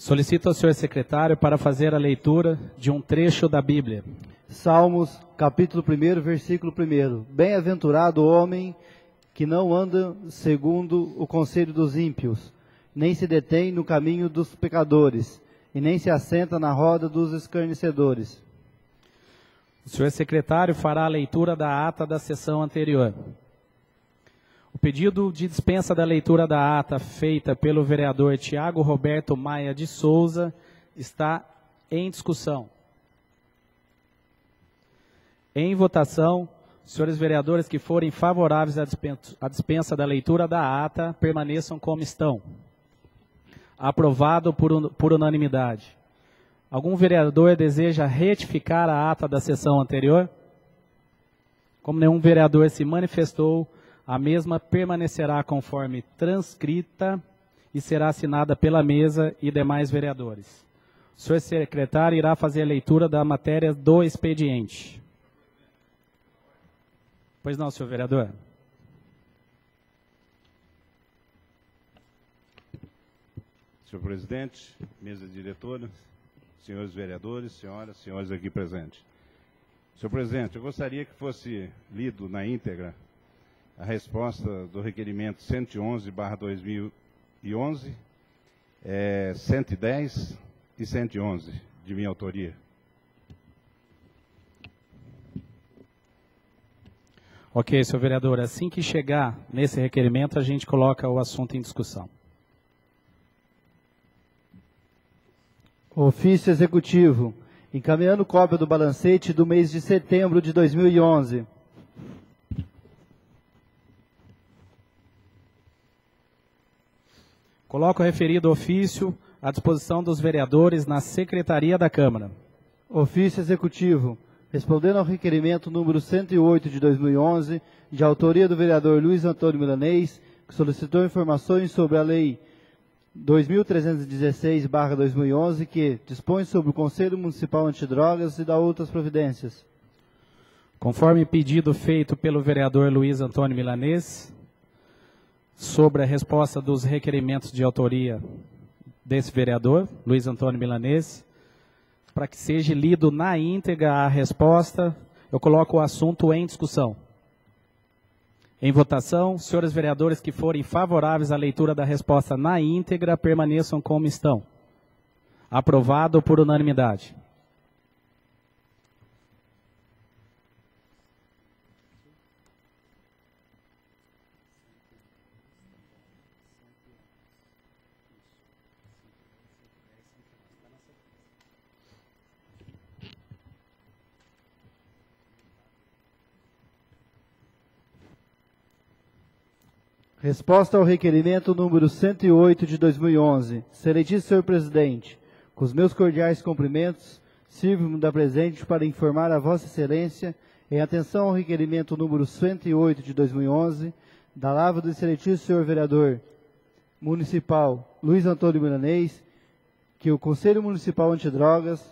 Solicito ao senhor secretário para fazer a leitura de um trecho da Bíblia. Salmos, capítulo 1, versículo 1. Bem-aventurado o homem que não anda segundo o conselho dos ímpios, nem se detém no caminho dos pecadores, e nem se assenta na roda dos escarnecedores. O senhor secretário fará a leitura da ata da sessão anterior. O pedido de dispensa da leitura da ata feita pelo vereador Tiago Roberto Maia de Souza está em discussão. Em votação, senhores vereadores que forem favoráveis à dispensa, da leitura da ata permaneçam como estão. Aprovado por, por unanimidade. Algum vereador deseja retificar a ata da sessão anterior? Como nenhum vereador se manifestou, a mesma permanecerá conforme transcrita e será assinada pela mesa e demais vereadores. O senhor secretário irá fazer a leitura da matéria do expediente. Pois não, senhor vereador. Senhor presidente, mesa diretora, senhores vereadores, senhoras, senhores aqui presentes. Senhor presidente, eu gostaria que fosse lido na íntegra a resposta do requerimento 111/2011, é, 110 e 111 de minha autoria. Ok, senhor vereador. Assim que chegar nesse requerimento, a gente coloca o assunto em discussão. Ofício Executivo. Encaminhando cópia do balancete do mês de setembro de 2011. Coloco o referido ofício à disposição dos vereadores na Secretaria da Câmara. Ofício Executivo. Respondendo ao requerimento número 108 de 2011, de autoria do vereador Luiz Antônio Milanês, que solicitou informações sobre a Lei 2316-2011, que dispõe sobre o Conselho Municipal Antidrogas e da outras providências. Conforme pedido feito pelo vereador Luiz Antônio Milanês, sobre a resposta dos requerimentos de autoria desse vereador, Luiz Antônio Milanês, para que seja lido na íntegra a resposta, eu coloco o assunto em discussão. Em votação, senhores vereadores que forem favoráveis à leitura da resposta na íntegra, permaneçam como estão. Aprovado por unanimidade. Resposta ao requerimento número 108 de 2011. Excelentíssimo senhor presidente, com os meus cordiais cumprimentos, sirvo-me da presente para informar a vossa excelência, em atenção ao requerimento número 108 de 2011, da lava do excelentíssimo senhor vereador municipal Luiz Antônio Milanês, que o Conselho Municipal Antidrogas,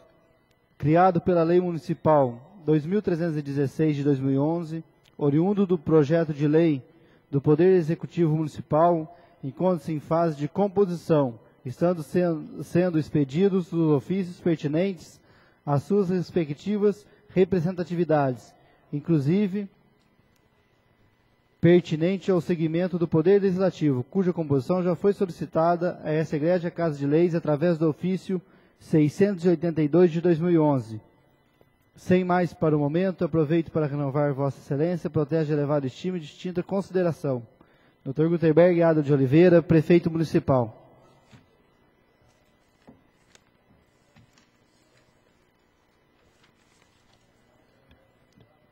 criado pela Lei Municipal 2316 de 2011, oriundo do projeto de lei do Poder Executivo Municipal encontra-se em fase de composição, estando sendo, sendo expedidos os ofícios pertinentes às suas respectivas representatividades, inclusive pertinente ao segmento do Poder Legislativo, cuja composição já foi solicitada a essa Igreja Casa de Leis através do ofício 682 de 2011 sem mais para o momento, aproveito para renovar Vossa Excelência, protege de elevada estima e distinta consideração. Dr. Gutenberg Ado de Oliveira, Prefeito Municipal.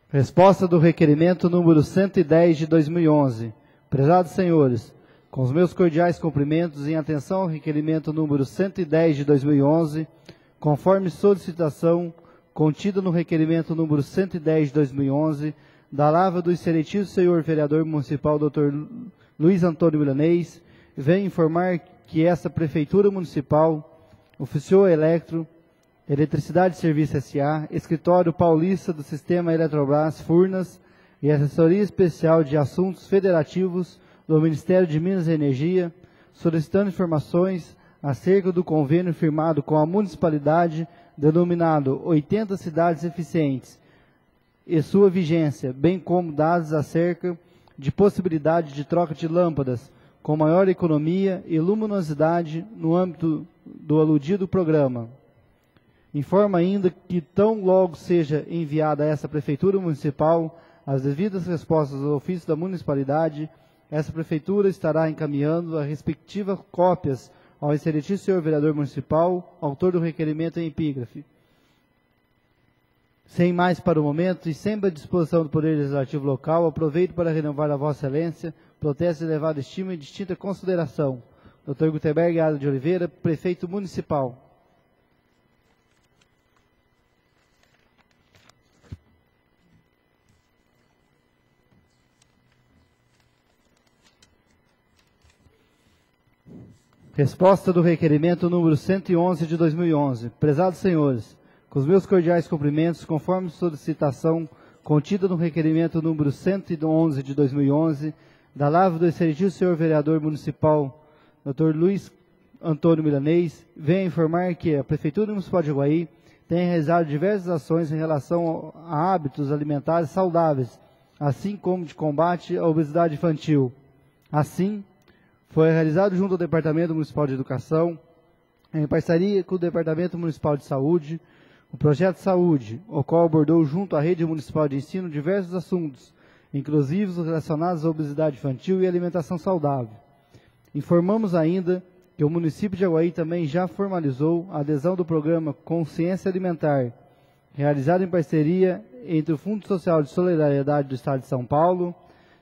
Resposta do requerimento número 110 de 2011. Prezados senhores, com os meus cordiais cumprimentos em atenção ao requerimento número 110 de 2011, conforme solicitação contida no requerimento número 110 de 2011, da lava do excelentíssimo senhor vereador municipal Dr. Luiz Antônio Milanês, vem informar que essa prefeitura municipal oficiou Electro, Eletricidade e Serviço SA, Escritório Paulista do Sistema Eletrobras Furnas e Assessoria Especial de Assuntos Federativos do Ministério de Minas e Energia, solicitando informações acerca do convênio firmado com a municipalidade denominado 80 cidades eficientes e sua vigência, bem como dados acerca de possibilidade de troca de lâmpadas com maior economia e luminosidade no âmbito do aludido programa. Informa ainda que tão logo seja enviada a essa Prefeitura Municipal as devidas respostas ao ofício da municipalidade, essa Prefeitura estará encaminhando as respectivas cópias ao excelentíssimo senhor vereador municipal, autor do requerimento em epígrafe. Sem mais para o momento e sempre à disposição do Poder Legislativo local, aproveito para renovar a Vossa Excelência, protesto de elevada estima e distinta consideração. Dr. Gutenberg Ada de Oliveira, Prefeito Municipal. Resposta do requerimento número 111 de 2011. Prezados senhores, com os meus cordiais cumprimentos, conforme solicitação contida no requerimento número 111 de 2011, da Lava do excelentíssimo senhor vereador municipal, Dr. Luiz Antônio Milanês, venho informar que a Prefeitura Municipal de Aguaí tem realizado diversas ações em relação a hábitos alimentares saudáveis, assim como de combate à obesidade infantil. Assim, foi realizado junto ao Departamento Municipal de Educação, em parceria com o Departamento Municipal de Saúde, o Projeto Saúde, o qual abordou junto à Rede Municipal de Ensino diversos assuntos, inclusive os relacionados à obesidade infantil e alimentação saudável. Informamos ainda que o município de Aguaí também já formalizou a adesão do programa Consciência Alimentar, realizado em parceria entre o Fundo Social de Solidariedade do Estado de São Paulo,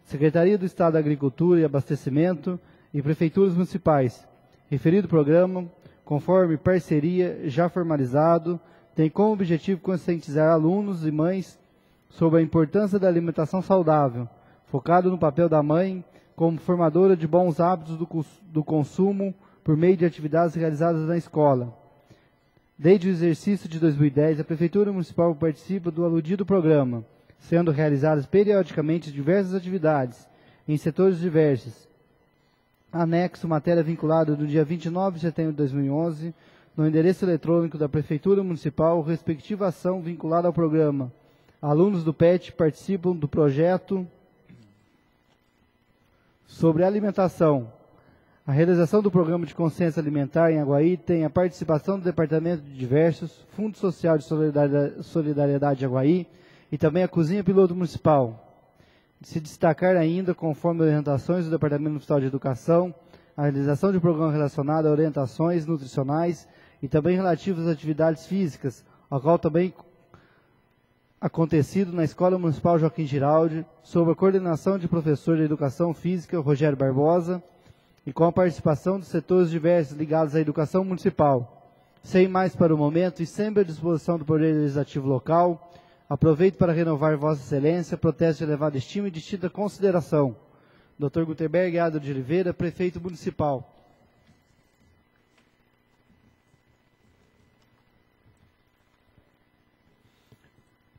Secretaria do Estado da Agricultura e Abastecimento e prefeituras municipais. Referido programa, conforme parceria já formalizado, tem como objetivo conscientizar alunos e mães sobre a importância da alimentação saudável, focado no papel da mãe como formadora de bons hábitos do, do consumo por meio de atividades realizadas na escola. Desde o exercício de 2010, a Prefeitura Municipal participa do aludido programa, sendo realizadas periodicamente diversas atividades em setores diversos, anexo matéria vinculada do dia 29 de setembro de 2011, no endereço eletrônico da Prefeitura Municipal, respectiva ação vinculada ao programa. Alunos do PET participam do projeto sobre alimentação. A realização do programa de consciência alimentar em Aguaí tem a participação do Departamento de Diversos, Fundo Social de Solidariedade de Aguaí e também a Cozinha Piloto Municipal se destacar ainda, conforme orientações do Departamento Municipal de Educação, a realização de programa relacionado a orientações nutricionais e também relativos às atividades físicas, ao qual também acontecido na Escola Municipal Joaquim Giraldi, sob a coordenação de professor de Educação Física Rogério Barbosa e com a participação de setores diversos ligados à educação municipal. Sem mais para o momento e sempre à disposição do Poder Legislativo local, Aproveito para renovar Vossa Excelência, protesto de elevada estima e distinta consideração. Dr. Gutenberg Ado de Oliveira, Prefeito Municipal.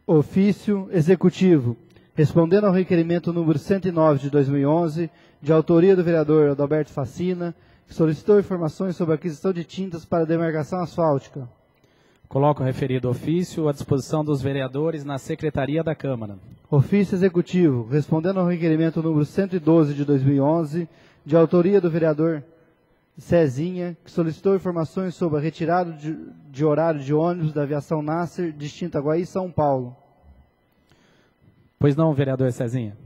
Ofício Executivo. Respondendo ao requerimento número 109 de 2011, de autoria do vereador Adalberto Facina, que solicitou informações sobre a aquisição de tintas para demarcação asfáltica. Coloco o referido ofício à disposição dos vereadores na Secretaria da Câmara. Ofício Executivo, respondendo ao requerimento número 112 de 2011, de autoria do vereador Cezinha, que solicitou informações sobre a retirada de, de horário de ônibus da aviação Nasser, distinta Guaí, São Paulo. Pois não, vereador Cezinha.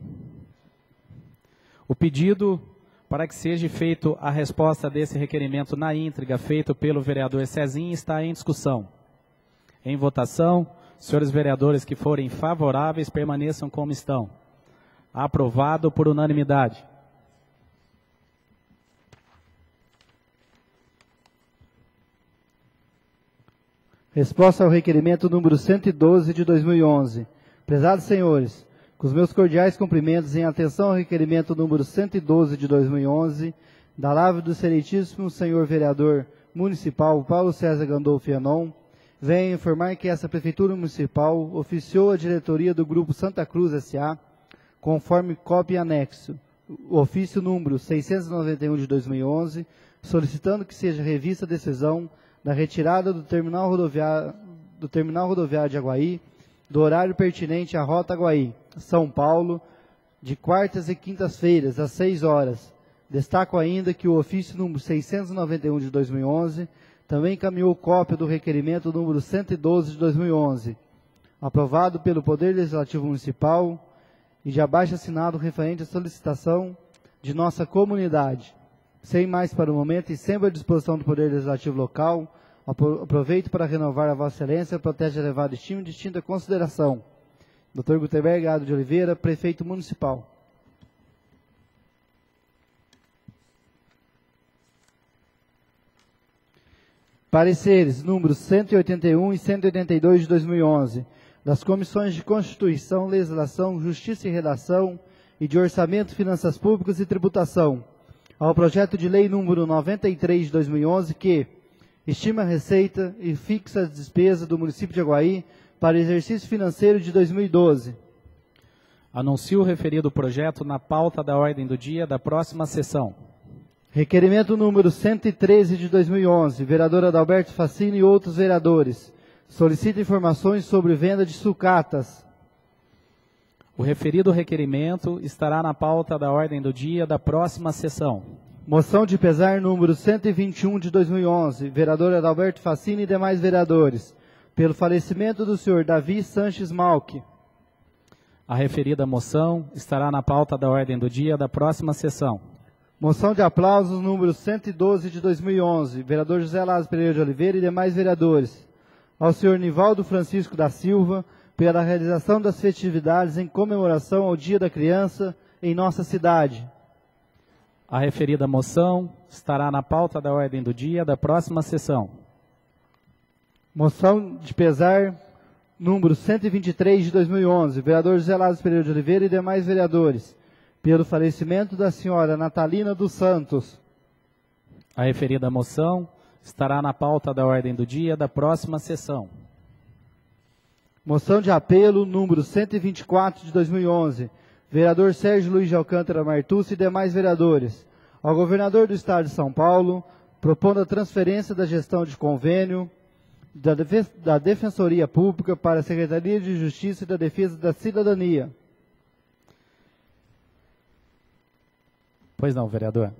O pedido para que seja feito a resposta desse requerimento na íntegra feito pelo vereador Cezinha está em discussão. Em votação, senhores vereadores que forem favoráveis permaneçam como estão. Aprovado por unanimidade. Resposta ao requerimento número 112 de 2011. Prezados senhores, com os meus cordiais cumprimentos em atenção ao requerimento número 112 de 2011, da Lavra do Excelentíssimo Senhor Vereador Municipal Paulo César Gandolfo Anon, venho informar que essa Prefeitura Municipal oficiou a diretoria do Grupo Santa Cruz S.A., conforme cópia anexo, ofício número 691 de 2011, solicitando que seja revista a decisão da retirada do terminal rodoviário, do terminal rodoviário de Aguaí do horário pertinente à Rota Aguaí, São Paulo, de quartas e quintas-feiras, às 6 horas. Destaco ainda que o ofício número 691 de 2011 também encaminhou cópia do requerimento número 112 de 2011, aprovado pelo Poder Legislativo Municipal e de abaixo assinado referente à solicitação de nossa comunidade. Sem mais para o momento e sempre à disposição do Poder Legislativo local, aproveito para renovar a Vossa Excelência, protege elevado estima e distinta consideração. Dr. Gutenberg Gado de Oliveira, Prefeito Municipal. Pareceres números 181 e 182 de 2011 das Comissões de Constituição, Legislação, Justiça e Redação e de Orçamento, Finanças Públicas e Tributação ao projeto de lei número 93 de 2011 que estima a receita e fixa as despesas do município de Aguaí para o exercício financeiro de 2012. Anuncio o referido projeto na pauta da ordem do dia da próxima sessão. Requerimento número 113 de 2011, vereador Adalberto Facini e outros vereadores. Solicita informações sobre venda de sucatas. O referido requerimento estará na pauta da ordem do dia da próxima sessão. Moção de pesar número 121 de 2011, vereador Adalberto Facini e demais vereadores, pelo falecimento do senhor Davi Sanches Malque. A referida moção estará na pauta da ordem do dia da próxima sessão. Moção de aplausos número 112 de 2011, vereador José Lázaro Pereira de Oliveira e demais vereadores. Ao senhor Nivaldo Francisco da Silva, pela realização das festividades em comemoração ao Dia da Criança em nossa cidade. A referida moção estará na pauta da ordem do dia da próxima sessão. Moção de pesar número 123 de 2011, vereador José Lázaro Pereira de Oliveira e demais vereadores pelo falecimento da senhora Natalina dos Santos. A referida moção estará na pauta da ordem do dia da próxima sessão. Moção de apelo número 124 de 2011. Vereador Sérgio Luiz de Alcântara Martucci e demais vereadores. Ao governador do estado de São Paulo, propondo a transferência da gestão de convênio da, da Defensoria Pública para a Secretaria de Justiça e da Defesa da Cidadania Pois não, vereador.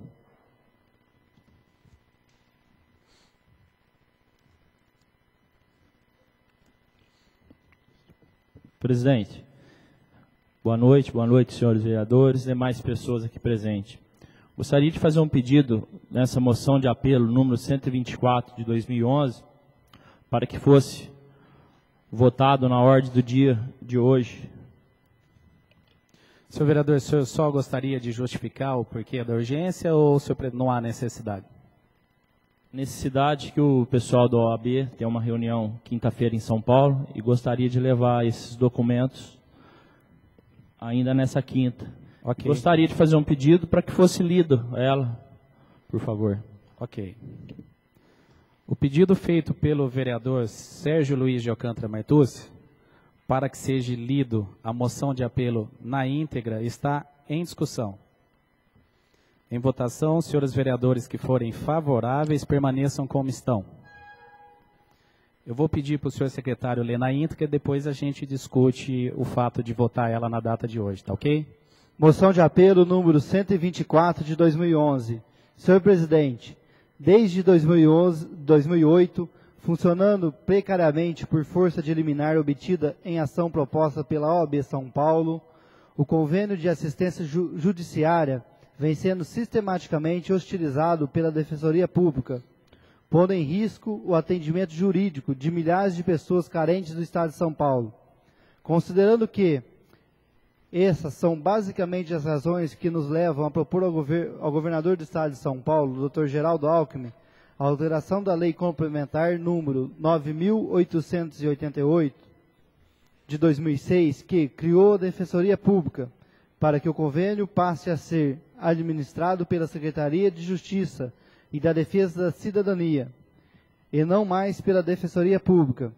Presidente, boa noite, boa noite, senhores vereadores e demais pessoas aqui presentes. Gostaria de fazer um pedido nessa moção de apelo número 124 de 2011 para que fosse votado na ordem do dia de hoje Senhor vereador, o senhor só gostaria de justificar o porquê da urgência ou o senhor não há necessidade? Necessidade que o pessoal da OAB tem uma reunião quinta-feira em São Paulo e gostaria de levar esses documentos ainda nessa quinta. Okay. Gostaria de fazer um pedido para que fosse lido ela, por favor. Ok. O pedido feito pelo vereador Sérgio Luiz de Alcântara Martucci para que seja lido a moção de apelo na íntegra está em discussão. Em votação, senhores vereadores que forem favoráveis permaneçam como estão. Eu vou pedir para o senhor secretário ler na íntegra e depois a gente discute o fato de votar ela na data de hoje, tá ok? Moção de apelo número 124 de 2011. Senhor presidente, desde 2011, 2008, funcionando precariamente por força de liminar obtida em ação proposta pela OAB São Paulo, o convênio de assistência ju judiciária vem sendo sistematicamente hostilizado pela Defensoria Pública, pondo em risco o atendimento jurídico de milhares de pessoas carentes do Estado de São Paulo. Considerando que essas são basicamente as razões que nos levam a propor ao, gover ao governador do Estado de São Paulo, Dr. Geraldo Alckmin, alteração da Lei Complementar número 9888 de 2006, que criou a Defensoria Pública para que o convênio passe a ser administrado pela Secretaria de Justiça e da Defesa da Cidadania, e não mais pela Defensoria Pública.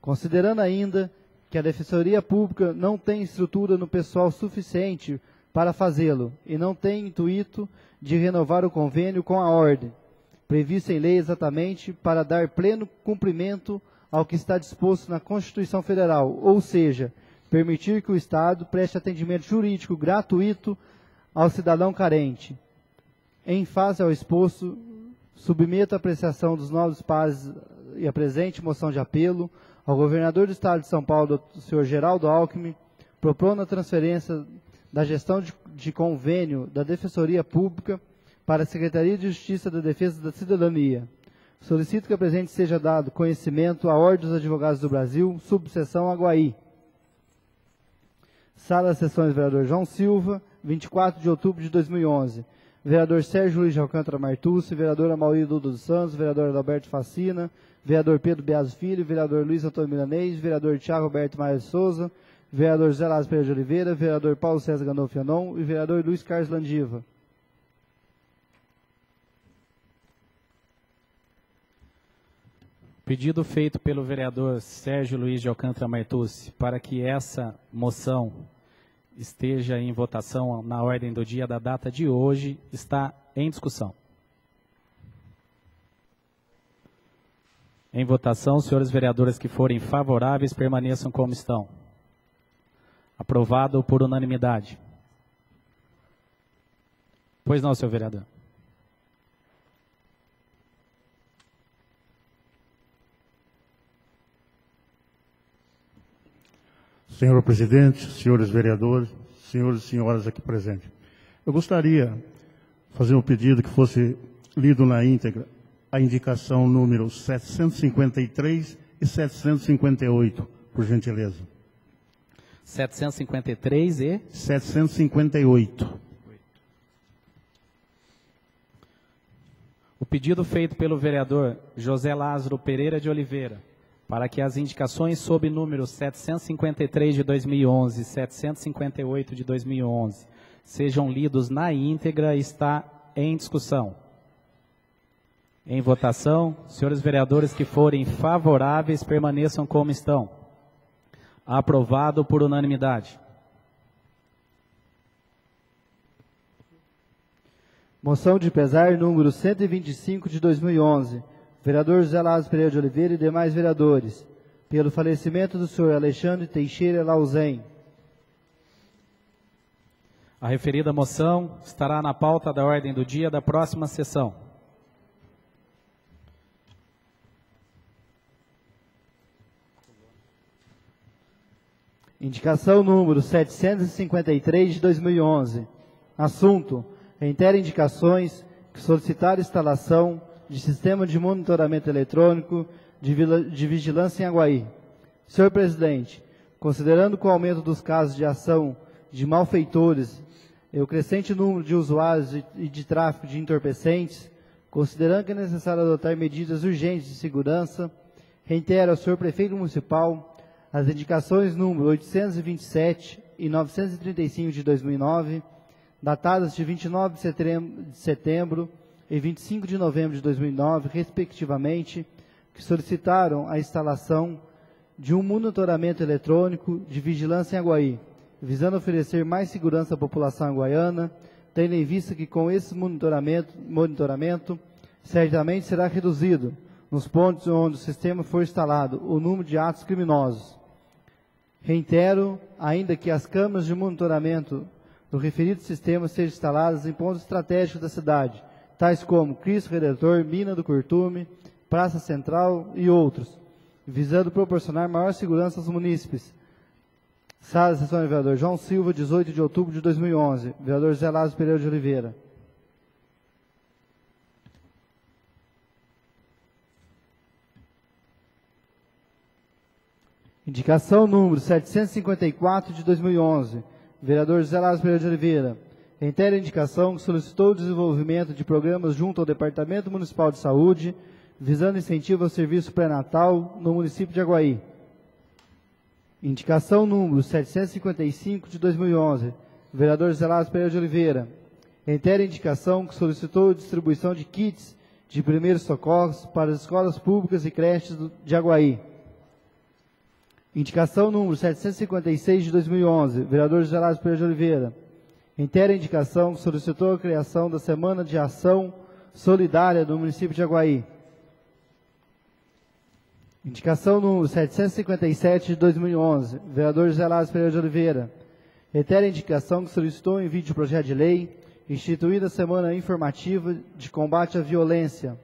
Considerando ainda que a Defensoria Pública não tem estrutura no pessoal suficiente para fazê-lo e não tem intuito de renovar o convênio com a ordem, previsto em lei exatamente para dar pleno cumprimento ao que está disposto na Constituição Federal, ou seja, permitir que o Estado preste atendimento jurídico gratuito ao cidadão carente. Em face ao exposto, submeto a apreciação dos novos pares e a presente moção de apelo ao governador do Estado de São Paulo, senhor Geraldo Alckmin, propondo a transferência da gestão de, de convênio da Defensoria Pública para a Secretaria de Justiça da Defesa da Cidadania. Solicito que a presente seja dado conhecimento à Ordem dos Advogados do Brasil, subseção Aguaí. Sala Sessões, vereador João Silva, 24 de outubro de 2011. Vereador Sérgio Luiz de Alcântara Martucci, vereador Amaury Duda dos Santos, vereador Adalberto Facina, vereador Pedro Beaso Filho, vereador Luiz Antônio Milanês, vereador Tiago Roberto Maia Souza, vereador Zé Lázaro Pereira de Oliveira, vereador Paulo César Gandolfo Anon e vereador Luiz Carlos Landiva. Pedido feito pelo vereador Sérgio Luiz de Alcântara Martucci para que essa moção esteja em votação na ordem do dia da data de hoje está em discussão. Em votação, senhores vereadores que forem favoráveis permaneçam como estão. Aprovado por unanimidade. Pois não, senhor vereador. Senhor presidente, senhores vereadores, senhores e senhoras aqui presentes. Eu gostaria de fazer um pedido que fosse lido na íntegra a indicação número 753 e 758, por gentileza. 753 e 758. O pedido feito pelo vereador José Lázaro Pereira de Oliveira para que as indicações sob números 753 de 2011 e 758 de 2011 sejam lidos na íntegra está em discussão. Em votação, senhores vereadores que forem favoráveis permaneçam como estão. Aprovado por unanimidade. Moção de pesar número 125 de 2011 vereador José Lázaro Pereira de Oliveira e demais vereadores, pelo falecimento do senhor Alexandre Teixeira Lauzen. A referida moção estará na pauta da ordem do dia da próxima sessão. Indicação número 753 de 2011. Assunto: reitera indicações que solicitar instalação de Sistema de Monitoramento Eletrônico de, de Vigilância em Aguaí. Senhor Presidente, considerando que o aumento dos casos de ação de malfeitores e o crescente número de usuários e de tráfico de entorpecentes, considerando que é necessário adotar medidas urgentes de segurança, reitero ao senhor Prefeito Municipal as indicações número 827 e 935 de 2009, datadas de 29 de setembro, de setembro e 25 de novembro de 2009, respectivamente, que solicitaram a instalação de um monitoramento eletrônico de vigilância em Aguaí, visando oferecer mais segurança à população aguaiana, tendo em vista que com esse monitoramento, monitoramento certamente será reduzido, nos pontos onde o sistema for instalado, o número de atos criminosos. Reitero ainda que as câmeras de monitoramento do referido sistema sejam instaladas em pontos estratégicos da cidade, tais como Cristo Redentor, Mina do Curtume, Praça Central e outros, visando proporcionar maior segurança aos munícipes. Sala de sessão do vereador João Silva, 18 de outubro de 2011. Vereador Zé Lázaro Pereira de Oliveira. Indicação número 754 de 2011. Vereador Zé Lázaro Pereira de Oliveira a indicação que solicitou o desenvolvimento de programas junto ao Departamento Municipal de Saúde, visando incentivo ao serviço pré-natal no município de Aguaí. Indicação número 755 de 2011, vereador Zelado Pereira de Oliveira. Reitera a indicação que solicitou distribuição de kits de primeiros socorros para as escolas públicas e creches de Aguaí. Indicação número 756 de 2011, vereador Zelado Pereira de Oliveira Reitera a indicação que solicitou a criação da Semana de Ação Solidária do município de Aguaí. Indicação número 757 de 2011, vereador José Lázaro Pereira de Oliveira. Reitera indicação que solicitou o envio de projeto de lei instituída a Semana Informativa de Combate à Violência.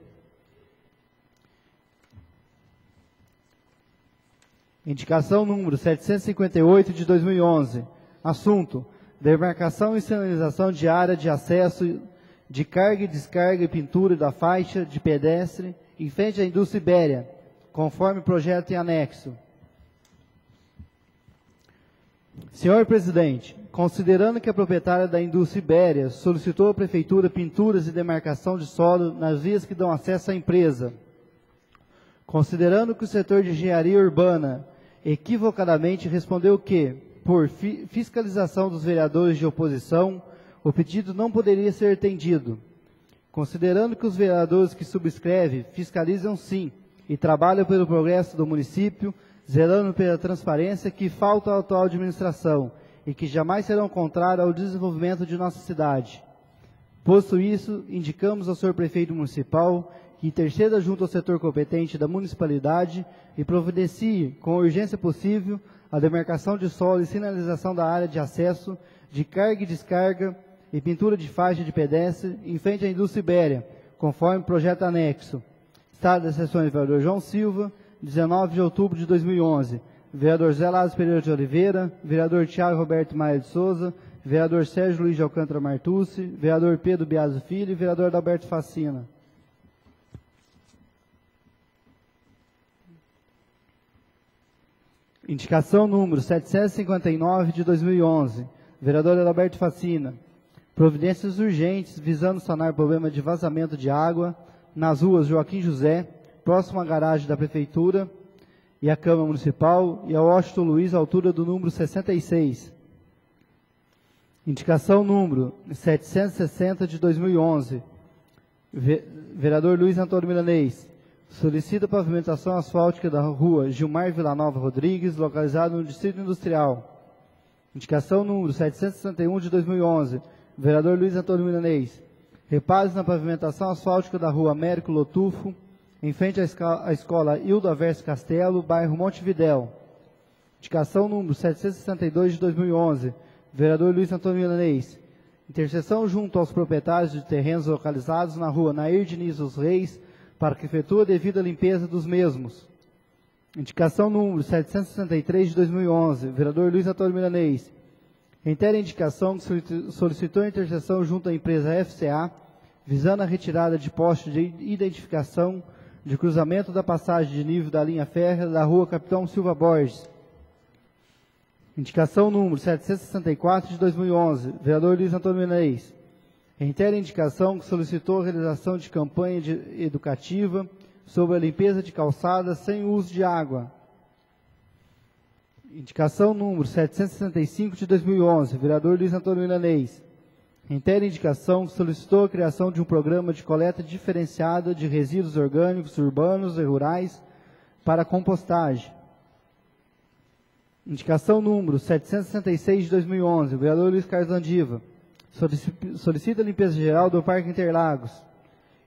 Indicação número 758 de 2011. Assunto: demarcação e sinalização de área de acesso de carga e descarga e pintura da faixa de pedestre em frente à indústria Ibéria, conforme projeto em anexo. Senhor Presidente, considerando que a proprietária da indústria Ibéria solicitou à Prefeitura pinturas e demarcação de solo nas vias que dão acesso à empresa, considerando que o setor de engenharia urbana equivocadamente respondeu que, por fi fiscalização dos vereadores de oposição, o pedido não poderia ser atendido. Considerando que os vereadores que subscrevem fiscalizam sim e trabalham pelo progresso do município, zelando pela transparência que falta à atual administração e que jamais serão contrários ao desenvolvimento de nossa cidade. Posto isso, indicamos ao senhor prefeito municipal que interceda junto ao setor competente da municipalidade e providencie, com a urgência possível, a demarcação de solo e sinalização da área de acesso, de carga e descarga e pintura de faixa de pedestre em frente à indústria Ibéria, conforme projeto anexo. Estado das sessões vereador João Silva, 19 de outubro de 2011. Vereador Zé Lázaro Pereira de Oliveira, vereador Tiago Roberto Maia de Souza, vereador Sérgio Luiz de Alcântara Martucci, vereador Pedro Biaso Filho e vereador Adalberto Facina. Indicação número 759 de 2011. Vereador Adalberto Facina. Providências urgentes visando sanar problema de vazamento de água nas ruas Joaquim José, próximo à garagem da Prefeitura e à Câmara Municipal, e ao Washington Luiz, altura do número 66. Indicação número 760 de 2011. Vereador Luiz Antônio Milanês. Solicita pavimentação asfáltica da rua Gilmar Villanova Rodrigues, localizada no Distrito Industrial. Indicação número 761 de 2011. Vereador Luiz Antônio Milanês. Reparos na pavimentação asfáltica da rua Américo Lotufo, em frente à escola Hildo Averso Castelo, bairro Montevidéu. Indicação número 762 de 2011. Vereador Luiz Antônio Milanês. Interseção junto aos proprietários de terrenos localizados na rua Nair Diniz dos Reis, para que efetue a devida limpeza dos mesmos. Indicação número 763 de 2011, vereador Luiz Antônio Milanês. A indicação que solicitou a interseção junto à empresa FCA, visando a retirada de postos de identificação de cruzamento da passagem de nível da linha férrea da rua Capitão Silva Borges. Indicação número 764 de 2011, vereador Luiz Antônio Milanês. Reitera a indicação que solicitou a realização de campanha de educativa sobre a limpeza de calçadas sem uso de água. Indicação número 765 de 2011, vereador Luiz Antônio Milanês. Reitera a indicação que solicitou a criação de um programa de coleta diferenciada de resíduos orgânicos urbanos e rurais para compostagem. Indicação número 766 de 2011, vereador Luiz Carlos Andiva solicita a limpeza geral do Parque Interlagos.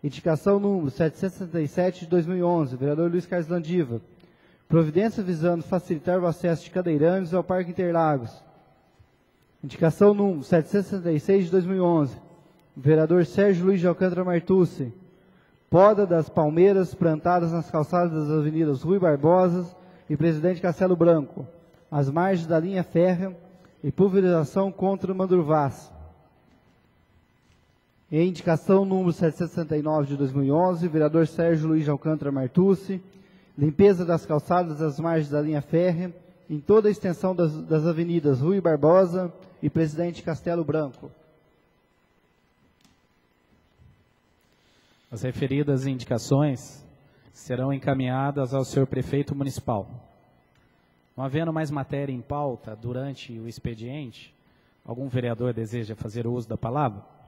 Indicação número 767 de 2011, vereador Luiz Carlos Landiva. Providência visando facilitar o acesso de cadeirantes ao Parque Interlagos. Indicação número 766 de 2011, vereador Sérgio Luiz de Alcântara Martucci. Poda das palmeiras plantadas nas calçadas das avenidas Rui Barbosa e Presidente Castelo Branco, às margens da linha férrea e pulverização contra o Mandurvás. Em indicação número 769 de 2011, vereador Sérgio Luiz Alcântara Martucci, limpeza das calçadas das margens da linha férrea, em toda a extensão das, das avenidas Rui Barbosa e Presidente Castelo Branco. As referidas indicações serão encaminhadas ao senhor prefeito municipal. Não havendo mais matéria em pauta durante o expediente, algum vereador deseja fazer uso da palavra?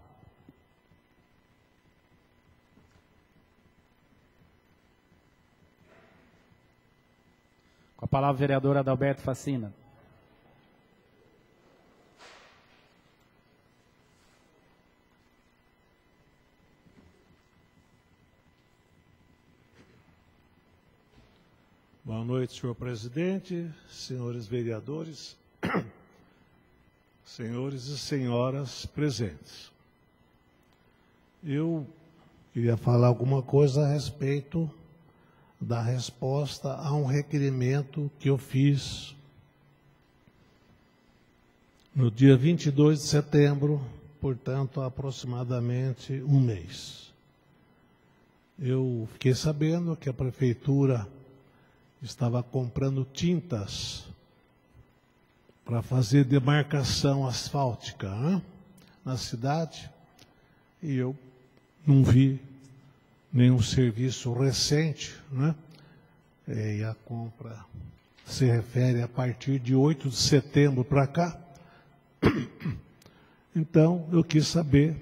Com a palavra, vereador Adalberto Facina. Boa noite, senhor presidente, senhores vereadores, senhores e senhoras presentes. Eu queria falar alguma coisa a respeito da resposta a um requerimento que eu fiz no dia 22 de setembro, portanto, há aproximadamente um mês. Eu fiquei sabendo que a prefeitura estava comprando tintas para fazer demarcação asfáltica na cidade e eu não vi nenhum serviço recente, né? É, e a compra se refere a partir de 8 de setembro para cá. Então, eu quis saber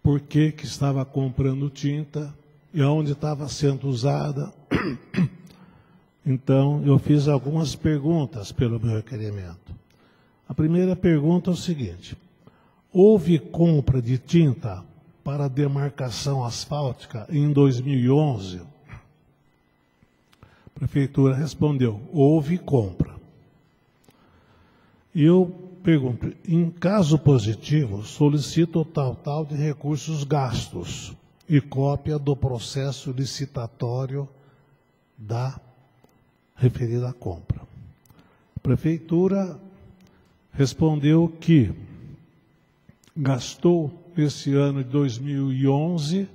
por que, que estava comprando tinta e onde estava sendo usada. Então, eu fiz algumas perguntas pelo meu requerimento. A primeira pergunta é o seguinte: houve compra de tinta para demarcação asfáltica em 2011? A prefeitura respondeu: houve compra. E eu pergunto: em caso positivo, solicito o total de recursos gastos e cópia do processo licitatório da referida compra. A prefeitura respondeu que gastou esse ano de 2011 R$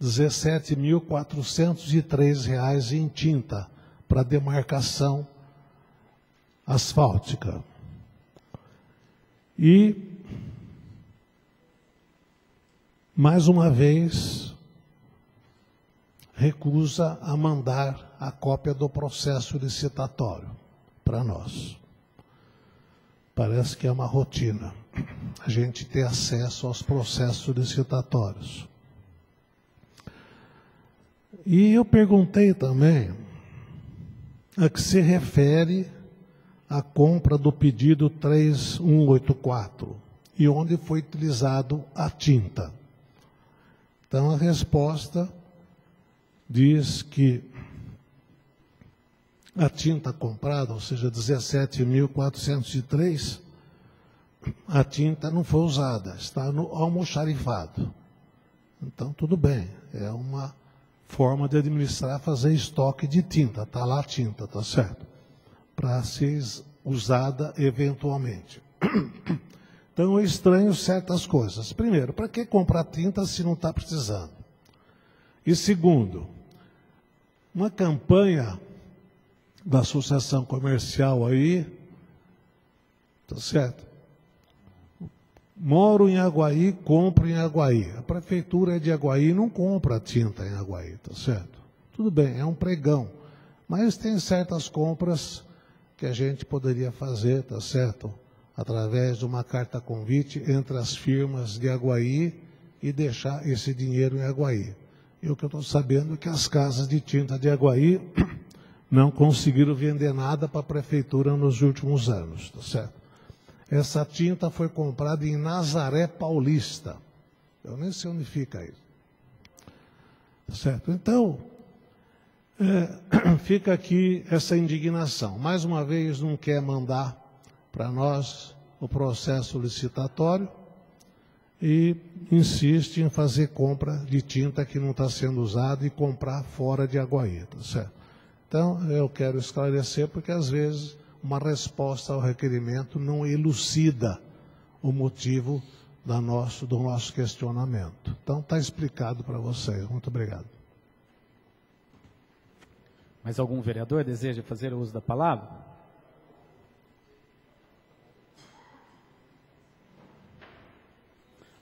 17.403 em tinta para demarcação asfáltica. E, mais uma vez, recusa a mandar a cópia do processo licitatório para nós. Parece que é uma rotina a gente ter acesso aos processos licitatórios. E eu perguntei também a que se refere a compra do pedido 3184 e onde foi utilizado a tinta. Então a resposta diz que a tinta comprada, ou seja, 17.403, a tinta não foi usada, está no almoxarifado. Então, tudo bem, é uma forma de administrar, fazer estoque de tinta, está lá a tinta, tá certo? Para ser usada eventualmente. Então, eu estranho certas coisas. Primeiro, para que comprar tinta se não está precisando? E segundo, uma campanha da associação comercial aí, tá certo? Moro em Aguaí, compro em Aguaí. A prefeitura é de Aguaí não compra tinta em Aguaí, tá certo? Tudo bem, é um pregão. Mas tem certas compras que a gente poderia fazer, tá certo? Através de uma carta convite entre as firmas de Aguaí e deixar esse dinheiro em Aguaí. E o que eu estou sabendo é que as casas de tinta de Aguaí não conseguiram vender nada para a prefeitura nos últimos anos, tá certo? Essa tinta foi comprada em Nazaré Paulista. Eu nem sei onde fica isso. Tá certo? Então, é, fica aqui essa indignação. Mais uma vez, não quer mandar para nós o processo licitatório e insiste em fazer compra de tinta que não está sendo usada e comprar fora de Aguaí, tá certo? Então, eu quero esclarecer, porque às vezes uma resposta ao requerimento não elucida o motivo da nosso, do nosso questionamento. Então, está explicado para vocês. Muito obrigado. Mais algum vereador deseja fazer uso da palavra?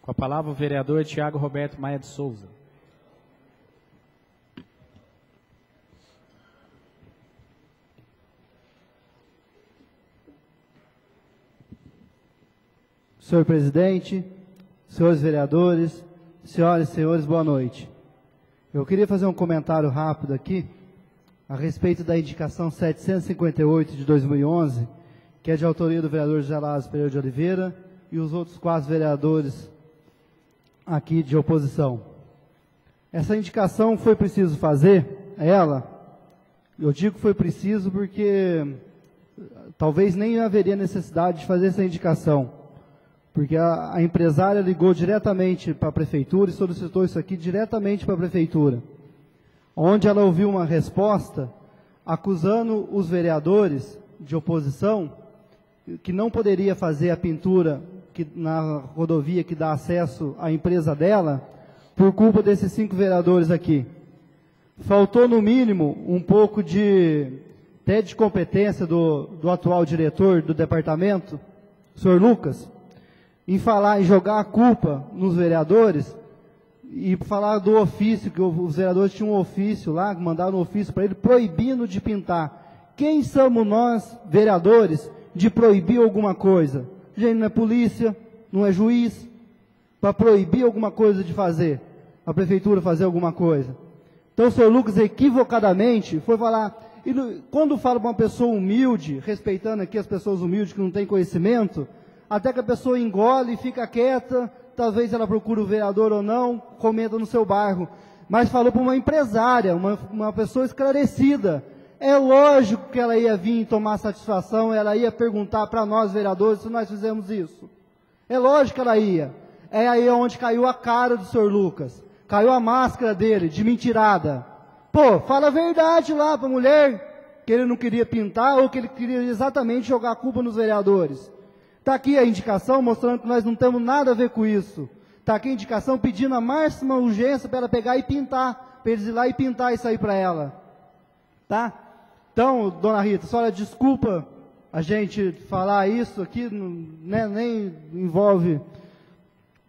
Com a palavra o vereador Tiago Roberto Maia de Souza. Senhor presidente, senhores vereadores, senhoras e senhores, boa noite. Eu queria fazer um comentário rápido aqui a respeito da indicação 758 de 2011, que é de autoria do vereador Lázaro Pereira de Oliveira e os outros quatro vereadores aqui de oposição. Essa indicação foi preciso fazer, ela, Eu digo foi preciso porque talvez nem haveria necessidade de fazer essa indicação. Porque a, a empresária ligou diretamente para a prefeitura e solicitou isso aqui diretamente para a prefeitura. Onde ela ouviu uma resposta acusando os vereadores de oposição que não poderia fazer a pintura que, na rodovia que dá acesso à empresa dela por culpa desses cinco vereadores aqui. Faltou, no mínimo, um pouco de até de competência do, do atual diretor do departamento, senhor Lucas, em falar, em jogar a culpa nos vereadores e falar do ofício, que os vereadores tinham um ofício lá, mandaram um ofício para ele proibindo de pintar. Quem somos nós, vereadores, de proibir alguma coisa? Gente, não é polícia, não é juiz, para proibir alguma coisa de fazer, a prefeitura fazer alguma coisa. Então o senhor Lucas equivocadamente foi falar, e quando fala para uma pessoa humilde, respeitando aqui as pessoas humildes que não têm conhecimento, até que a pessoa engole e fica quieta, talvez ela procure o vereador ou não, comenta no seu bairro. Mas falou para uma empresária, uma, uma pessoa esclarecida. É lógico que ela ia vir tomar satisfação, ela ia perguntar para nós, vereadores, se nós fizemos isso. É lógico que ela ia. É aí onde caiu a cara do senhor Lucas. Caiu a máscara dele, de mentirada. Pô, fala a verdade lá para a mulher, que ele não queria pintar ou que ele queria exatamente jogar a culpa nos vereadores. Está aqui a indicação mostrando que nós não temos nada a ver com isso. Está aqui a indicação pedindo a máxima urgência para ela pegar e pintar, para eles ir lá e pintar isso aí para ela. Tá? Então, dona Rita, senhora desculpa a gente falar isso aqui, né, nem envolve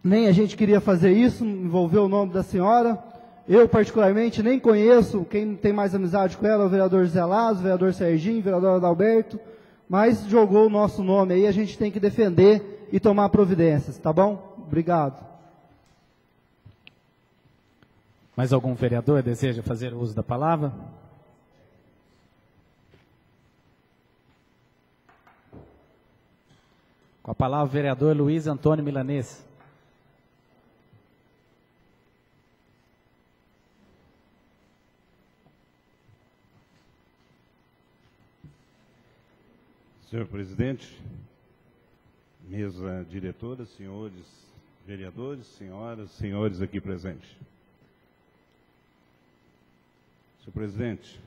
nem a gente queria fazer isso, envolver o nome da senhora. Eu, particularmente, nem conheço, quem tem mais amizade com ela o vereador Lázaro, o vereador Serginho, o vereador Adalberto, mas jogou o nosso nome aí, a gente tem que defender e tomar providências, tá bom? Obrigado. Mais algum vereador deseja fazer uso da palavra? Com a palavra, o vereador Luiz Antônio Milanês. Senhor presidente, mesa diretora, senhores vereadores, senhoras, senhores aqui presentes. Senhor presidente,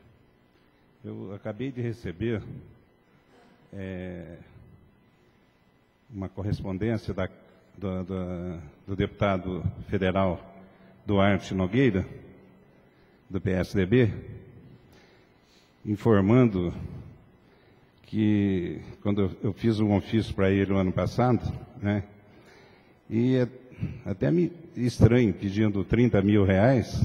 eu acabei de receber é, uma correspondência da, do, do, do deputado federal Duarte Nogueira, do PSDB, informando que quando eu fiz um ofício para ele no ano passado, né, e é até me estranho pedindo 30 mil reais,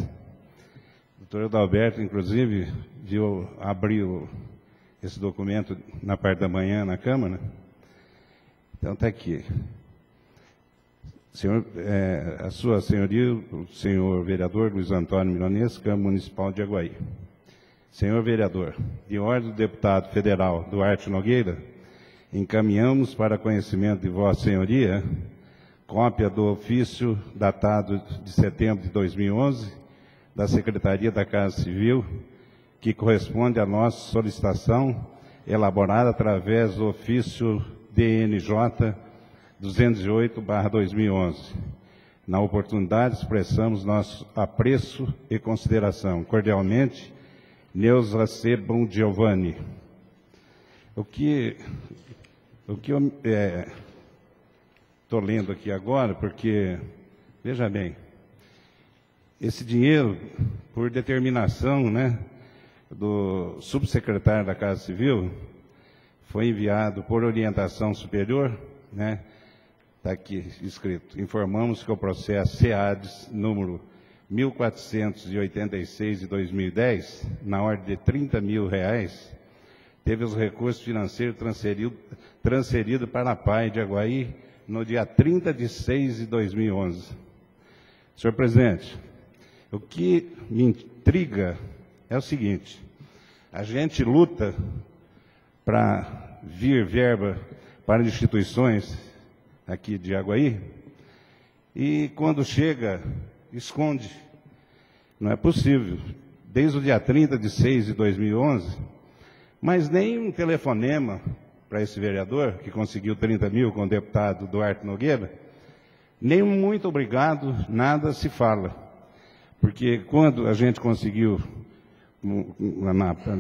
o doutor Adalberto, inclusive, viu, abriu esse documento na parte da manhã na Câmara, então está aqui. Senhor, é, a sua senhoria, o senhor vereador Luiz Antônio Milanês, Câmara Municipal de Aguaí. Senhor vereador, de ordem do deputado federal Duarte Nogueira, encaminhamos para conhecimento de Vossa Senhoria cópia do ofício datado de setembro de 2011 da Secretaria da Casa Civil, que corresponde à nossa solicitação elaborada através do ofício DNJ 208/2011. Na oportunidade, expressamos nosso apreço e consideração. Cordialmente, Neuza C. Bon Giovanni. O que, o que eu estou é, lendo aqui agora, porque, veja bem, esse dinheiro, por determinação né, do subsecretário da Casa Civil, foi enviado por orientação superior, né? Está aqui escrito. Informamos que o processo SEADES número 1486 de 2010, na ordem de 30 mil reais, teve os recursos financeiros transferidos transferido para a PAI de Aguaí no dia 30 de 6 de 2011. Senhor presidente, o que me intriga é o seguinte: a gente luta para vir verba para instituições aqui de Aguaí, e quando chega esconde. Não é possível. desde o dia 30 de 6 de 2011, mas nem um telefonema para esse vereador, que conseguiu 30 mil com o deputado Duarte Nogueira, nem muito obrigado, nada se fala. Porque quando a gente conseguiu,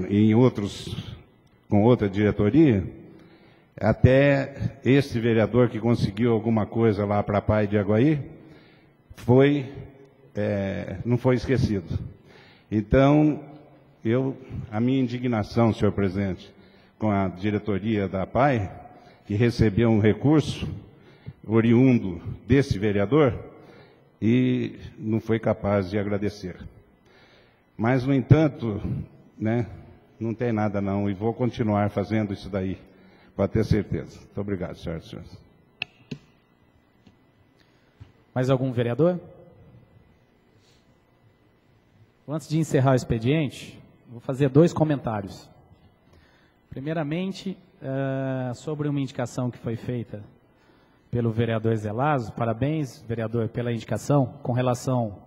em outros, com outra diretoria, até esse vereador que conseguiu alguma coisa lá para a Pai de Aguaí, foi, é, não foi esquecido. Então, eu, a minha indignação, senhor presidente, com a diretoria da PAI, que recebeu um recurso oriundo desse vereador e não foi capaz de agradecer. Mas, no entanto, né, não tem nada não, e vou continuar fazendo isso daí, para ter certeza. Muito obrigado, senhoras e senhores. Mais algum vereador? Antes de encerrar o expediente, vou fazer dois comentários. Primeiramente, uh, sobre uma indicação que foi feita pelo vereador Zelazo. Parabéns, vereador, pela indicação com relação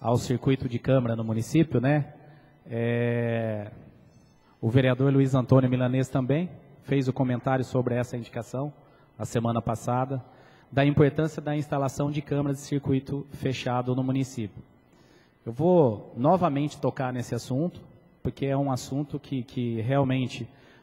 ao circuito de Câmara no município, né? É, o vereador Luiz Antônio Milanês também fez o comentário sobre essa indicação a semana passada, da importância da instalação de câmaras de circuito fechado no município. Eu vou novamente tocar nesse assunto, porque é um assunto que, que realmente,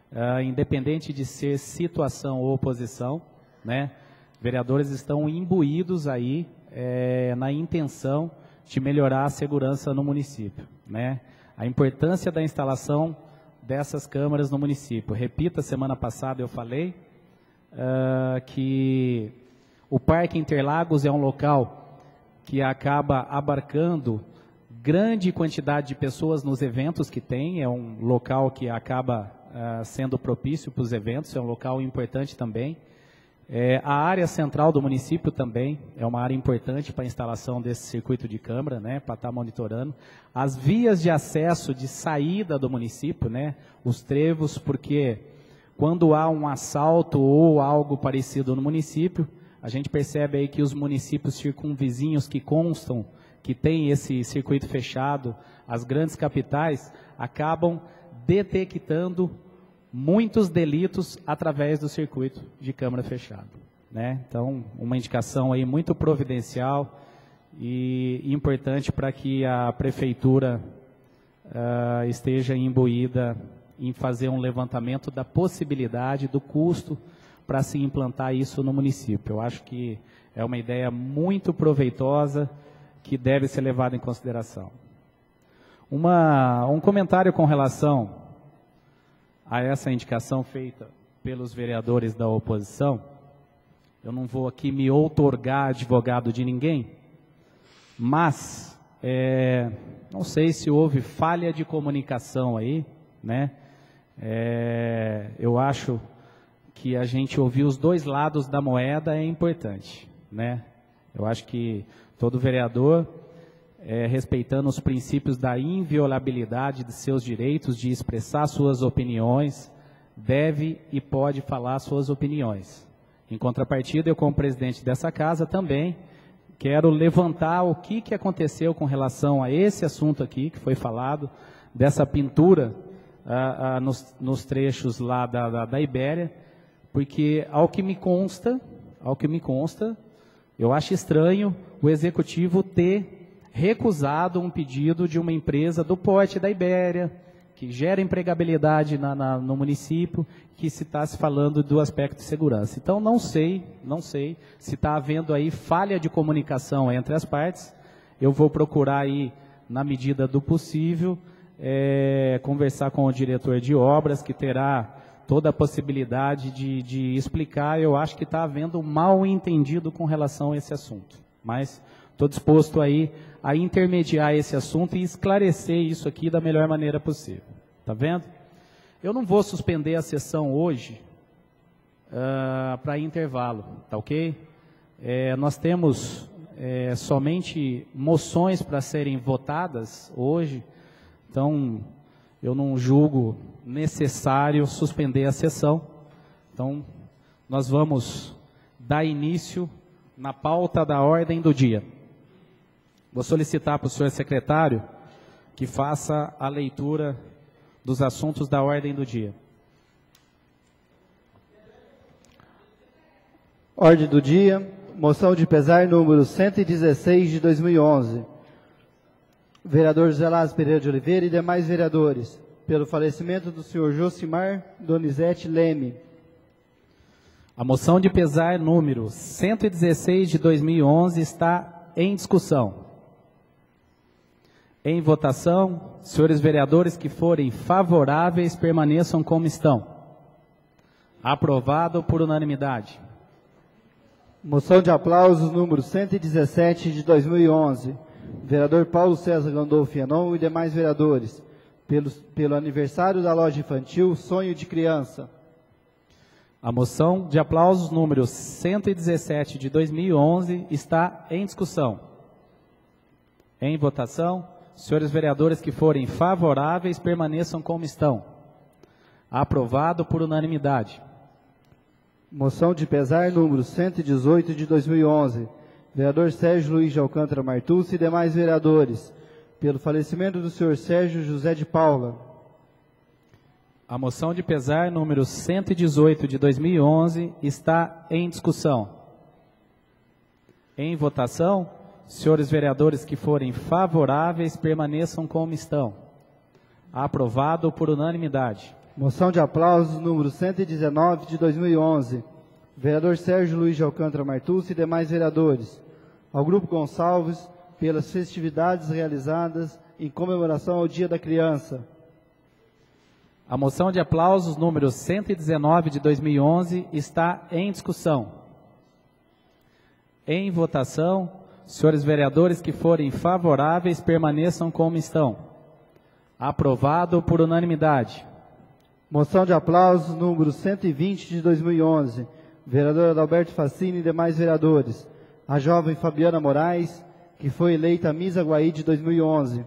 uh, independente de ser situação ou oposição, né, vereadores estão imbuídos aí é, na intenção de melhorar a segurança no município. Né? A importância da instalação dessas câmaras no município. Repita, semana passada eu falei uh, que o Parque Interlagos é um local que acaba abarcando grande quantidade de pessoas nos eventos que tem, é um local que acaba uh, sendo propício para os eventos, é um local importante também. É, a área central do município também é uma área importante para a instalação desse circuito de câmara, né, para estar tá monitorando. As vias de acesso de saída do município, né, os trevos, porque quando há um assalto ou algo parecido no município, a gente percebe aí que os municípios circunvizinhos que constam, que têm esse circuito fechado, as grandes capitais, acabam detectando muitos delitos através do circuito de câmara fechada. Né? Então, uma indicação aí muito providencial e importante para que a prefeitura uh, esteja imbuída em fazer um levantamento da possibilidade, do custo para se implantar isso no município. Eu acho que é uma ideia muito proveitosa que deve ser levada em consideração. Uma, um comentário com relação a essa indicação feita pelos vereadores da oposição, eu não vou aqui me outorgar advogado de ninguém, mas é, não sei se houve falha de comunicação aí, né? É, eu acho que a gente ouvir os dois lados da moeda é importante, né? Eu acho que todo vereador é, respeitando os princípios da inviolabilidade de seus direitos de expressar suas opiniões, deve e pode falar suas opiniões. Em contrapartida, eu, como presidente dessa casa, também quero levantar o que, que aconteceu com relação a esse assunto aqui, que foi falado, dessa pintura ah, ah, nos, nos, trechos lá da, da, da Ibéria, porque, ao que me consta, ao que me consta, eu acho estranho o executivo ter recusado um pedido de uma empresa do porte da Ibéria, que gera empregabilidade na, na, no município, que se está se falando do aspecto de segurança. Então, não sei, não sei se está havendo aí falha de comunicação entre as partes. Eu vou procurar aí, na medida do possível, é, conversar com o diretor de obras, que terá toda a possibilidade de, de explicar. Eu acho que está havendo um mal entendido com relação a esse assunto. Mas estou disposto aí a intermediar esse assunto e esclarecer isso aqui da melhor maneira possível. Tá vendo? Eu não vou suspender a sessão hoje uh, para intervalo, tá ok? É, nós temos é, somente moções para serem votadas hoje, então eu não julgo necessário suspender a sessão. Então, nós vamos dar início na pauta da ordem do dia. Vou solicitar para o senhor secretário que faça a leitura dos assuntos da ordem do dia. Ordem do dia, moção de pesar número 116 de 2011. Vereador José Lázaro Pereira de Oliveira e demais vereadores, pelo falecimento do senhor Josimar Donizete Leme. A moção de pesar número 116 de 2011 está em discussão. Em votação, senhores vereadores que forem favoráveis permaneçam como estão. Aprovado por unanimidade. Moção de aplausos número 117 de 2011. Vereador Paulo César Gandolfo Fianon e demais vereadores, pelo, pelo aniversário da loja infantil Sonho de Criança. A moção de aplausos número 117 de 2011 está em discussão. Em votação, senhores vereadores que forem favoráveis permaneçam como estão. Aprovado por unanimidade. Moção de pesar número 118 de 2011. Vereador Sérgio Luiz de Alcântara Martucci e demais vereadores, pelo falecimento do senhor Sérgio José de Paula. A moção de pesar número 118 de 2011 está em discussão. Em votação, senhores vereadores que forem favoráveis permaneçam como estão. Aprovado por unanimidade. Moção de aplausos número 119 de 2011. Vereador Sérgio Luiz de Alcântara Martucci e demais vereadores. Ao Grupo Gonçalves pelas festividades realizadas em comemoração ao Dia da Criança. A moção de aplausos número 119 de 2011 está em discussão. Em votação, senhores vereadores que forem favoráveis permaneçam como estão. Aprovado por unanimidade. Moção de aplausos número 120 de 2011. Vereador Adalberto Facini e demais vereadores. A jovem Fabiana Moraes, que foi eleita Miss Aguaí de 2011.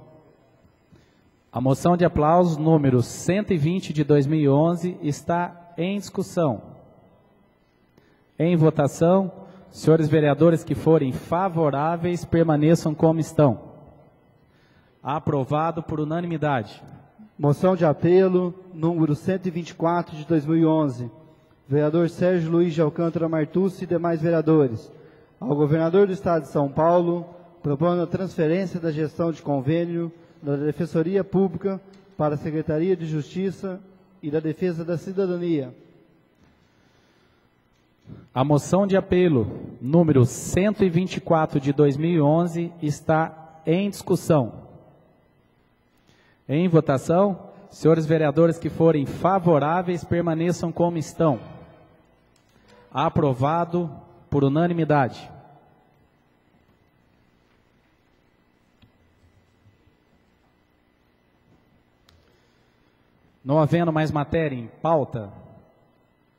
A moção de aplausos número 120 de 2011 está em discussão. Em votação, senhores vereadores que forem favoráveis permaneçam como estão. Aprovado por unanimidade. Moção de apelo número 124 de 2011. Vereador Sérgio Luiz de Alcântara Martucci e demais vereadores. Ao governador do estado de São Paulo, propondo a transferência da gestão de convênio da Defensoria Pública para a Secretaria de Justiça e da Defesa da Cidadania. A moção de apelo número 124 de 2011 está em discussão. Em votação, senhores vereadores que forem favoráveis permaneçam como estão. Aprovado por unanimidade. Não havendo mais matéria em pauta,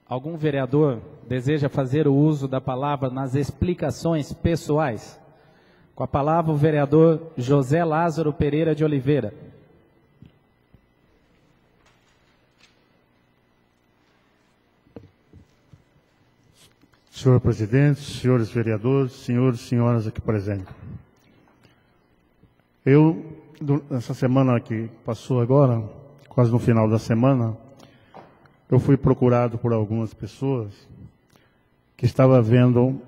algum vereador deseja fazer o uso da palavra nas explicações pessoais? Com a palavra, o vereador José Lázaro Pereira de Oliveira. Senhor presidente, senhores vereadores, senhores e senhoras aqui presentes. Eu, essa semana que passou agora, quase no final da semana, eu fui procurado por algumas pessoas que estava vendo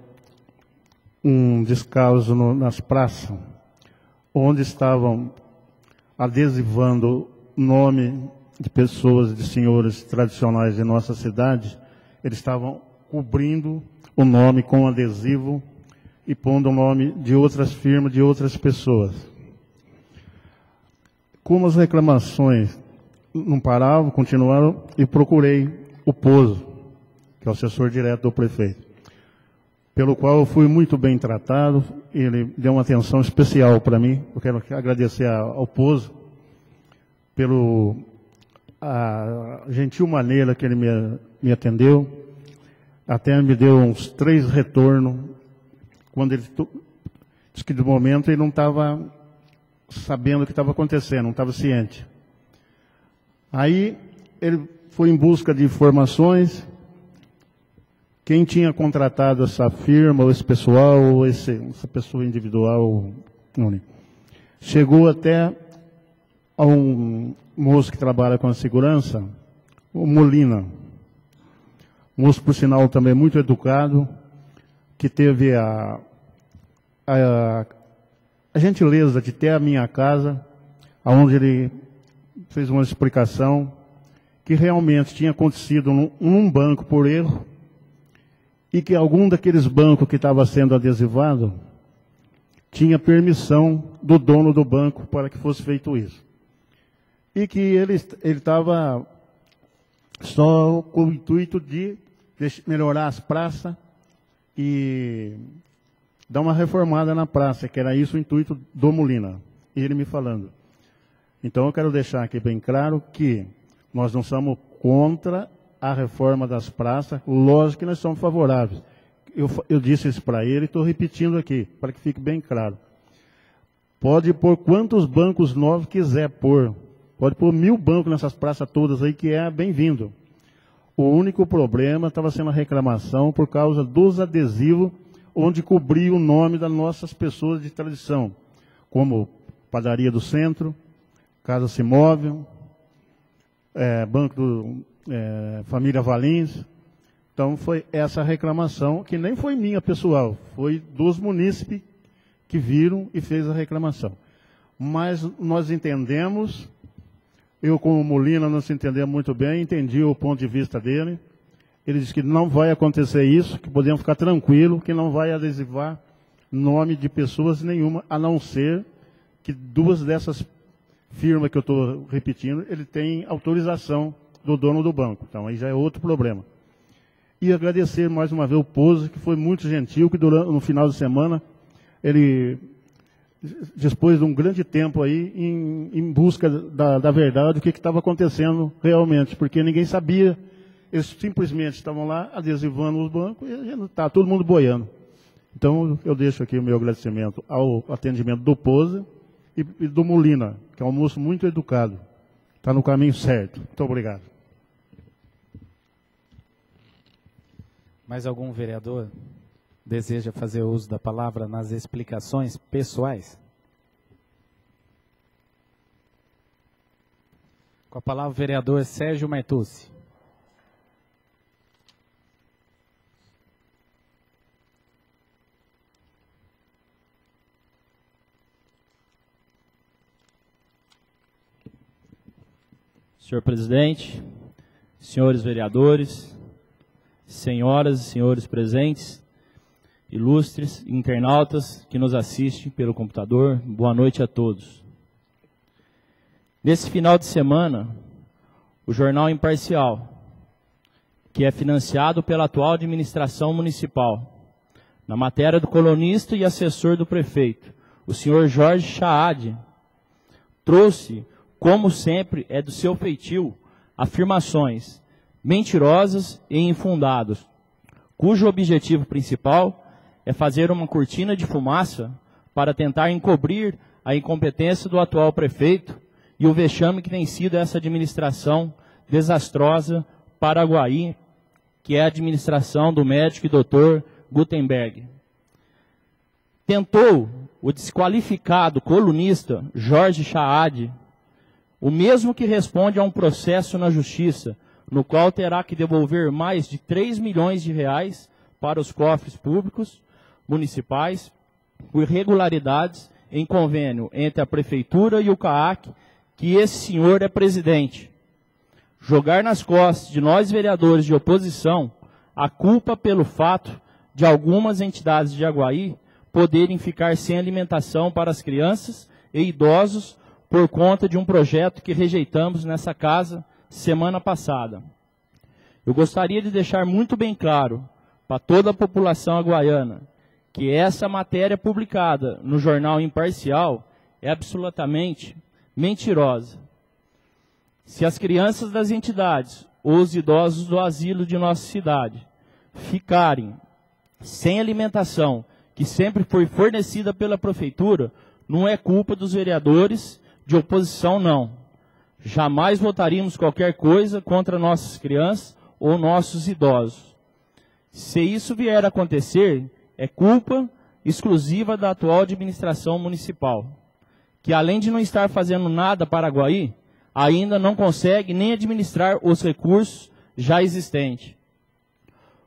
um descaso no, nas praças, onde estavam adesivando nome de pessoas, de senhores tradicionais de nossa cidade, eles estavam cobrindo o nome com adesivo e pondo o nome de outras firmas, de outras pessoas. Como as reclamações não paravam, continuaram, e procurei o Pozo, que é o assessor direto do prefeito, pelo qual eu fui muito bem tratado, ele deu uma atenção especial para mim, eu quero agradecer ao Pozo pelo a gentil maneira que ele me, me atendeu, até me deu uns três retornos, quando ele disse que de momento ele não estava sabendo o que estava acontecendo, não estava ciente. Aí ele foi em busca de informações, quem tinha contratado essa firma, ou esse pessoal, ou esse, essa pessoa individual, chegou até a um moço que trabalha com a segurança, o Molina. Moço, por sinal, também muito educado, que teve a, a, a gentileza de ter a minha casa, onde ele fez uma explicação que realmente tinha acontecido num, num banco por erro e que algum daqueles bancos que estava sendo adesivado tinha permissão do dono do banco para que fosse feito isso. E que ele estava só com o intuito de melhorar as praças e dar uma reformada na praça, que era isso o intuito do Molina. E ele me falando. Então eu quero deixar aqui bem claro que nós não somos contra a reforma das praças, lógico que nós somos favoráveis. Eu, eu disse isso para ele e estou repetindo aqui, para que fique bem claro. Pode pôr quantos bancos novos quiser pôr. Pode pôr mil bancos nessas praças todas aí, que é bem-vindo. O único problema estava sendo a reclamação por causa dos adesivos onde cobria o nome das nossas pessoas de tradição, como Padaria do Centro, Casa Simóvel, é, Banco do é, Família Valins. Então foi essa reclamação, que nem foi minha pessoal, foi dos munícipes que viram e fez a reclamação. Mas nós entendemos, eu como Molina não se entendemos muito bem, entendi o ponto de vista dele. Ele disse que não vai acontecer isso, que podemos ficar tranquilos, que não vai adesivar nome de pessoas nenhuma, a não ser que duas dessas firmas que eu estou repetindo, ele tem autorização do dono do banco. Então aí já é outro problema. E agradecer mais uma vez o Pose, que foi muito gentil, que durante, no final de semana ele dispôs de um grande tempo aí em, em busca da, da, verdade, o que estava acontecendo realmente, porque ninguém sabia. Eles simplesmente estavam lá adesivando os bancos e está todo mundo boiando. Então eu deixo aqui o meu agradecimento ao atendimento do Pose e, e do Molina, que é um moço muito educado. Está no caminho certo. Muito obrigado. Mais algum vereador deseja fazer uso da palavra nas explicações pessoais? Com a palavra o vereador Sérgio Martucci. Senhor presidente, senhores vereadores, senhoras e senhores presentes, ilustres internautas que nos assistem pelo computador, boa noite a todos. Nesse final de semana, o Jornal Imparcial, que é financiado pela atual administração municipal, na matéria do colunista e assessor do prefeito, o senhor Jorge Chaad, trouxe, como sempre é do seu feitio, afirmações mentirosas e infundadas, cujo objetivo principal é fazer uma cortina de fumaça para tentar encobrir a incompetência do atual prefeito e o vexame que tem sido essa administração desastrosa para Guaí, que é a administração do médico e doutor Gutenberg. Tentou o desqualificado colunista Jorge Chaad, o mesmo que responde a um processo na justiça no qual terá que devolver mais de 3 milhões de reais para os cofres públicos municipais por irregularidades em convênio entre a prefeitura e o CAAC, que esse senhor é presidente. Jogar nas costas de nós vereadores de oposição a culpa pelo fato de algumas entidades de Aguaí poderem ficar sem alimentação para as crianças e idosos por conta de um projeto que rejeitamos nessa casa semana passada. Eu gostaria de deixar muito bem claro para toda a população aguaiana que essa matéria publicada no jornal Imparcial é absolutamente mentirosa. Se as crianças das entidades ou os idosos do asilo de nossa cidade ficarem sem alimentação, que sempre foi fornecida pela prefeitura, não é culpa dos vereadores de oposição, não. Jamais votaríamos qualquer coisa contra nossas crianças ou nossos idosos. Se isso vier a acontecer, é culpa exclusiva da atual administração municipal. que além de não estar fazendo nada para Guaí, ainda não consegue nem administrar os recursos já existentes.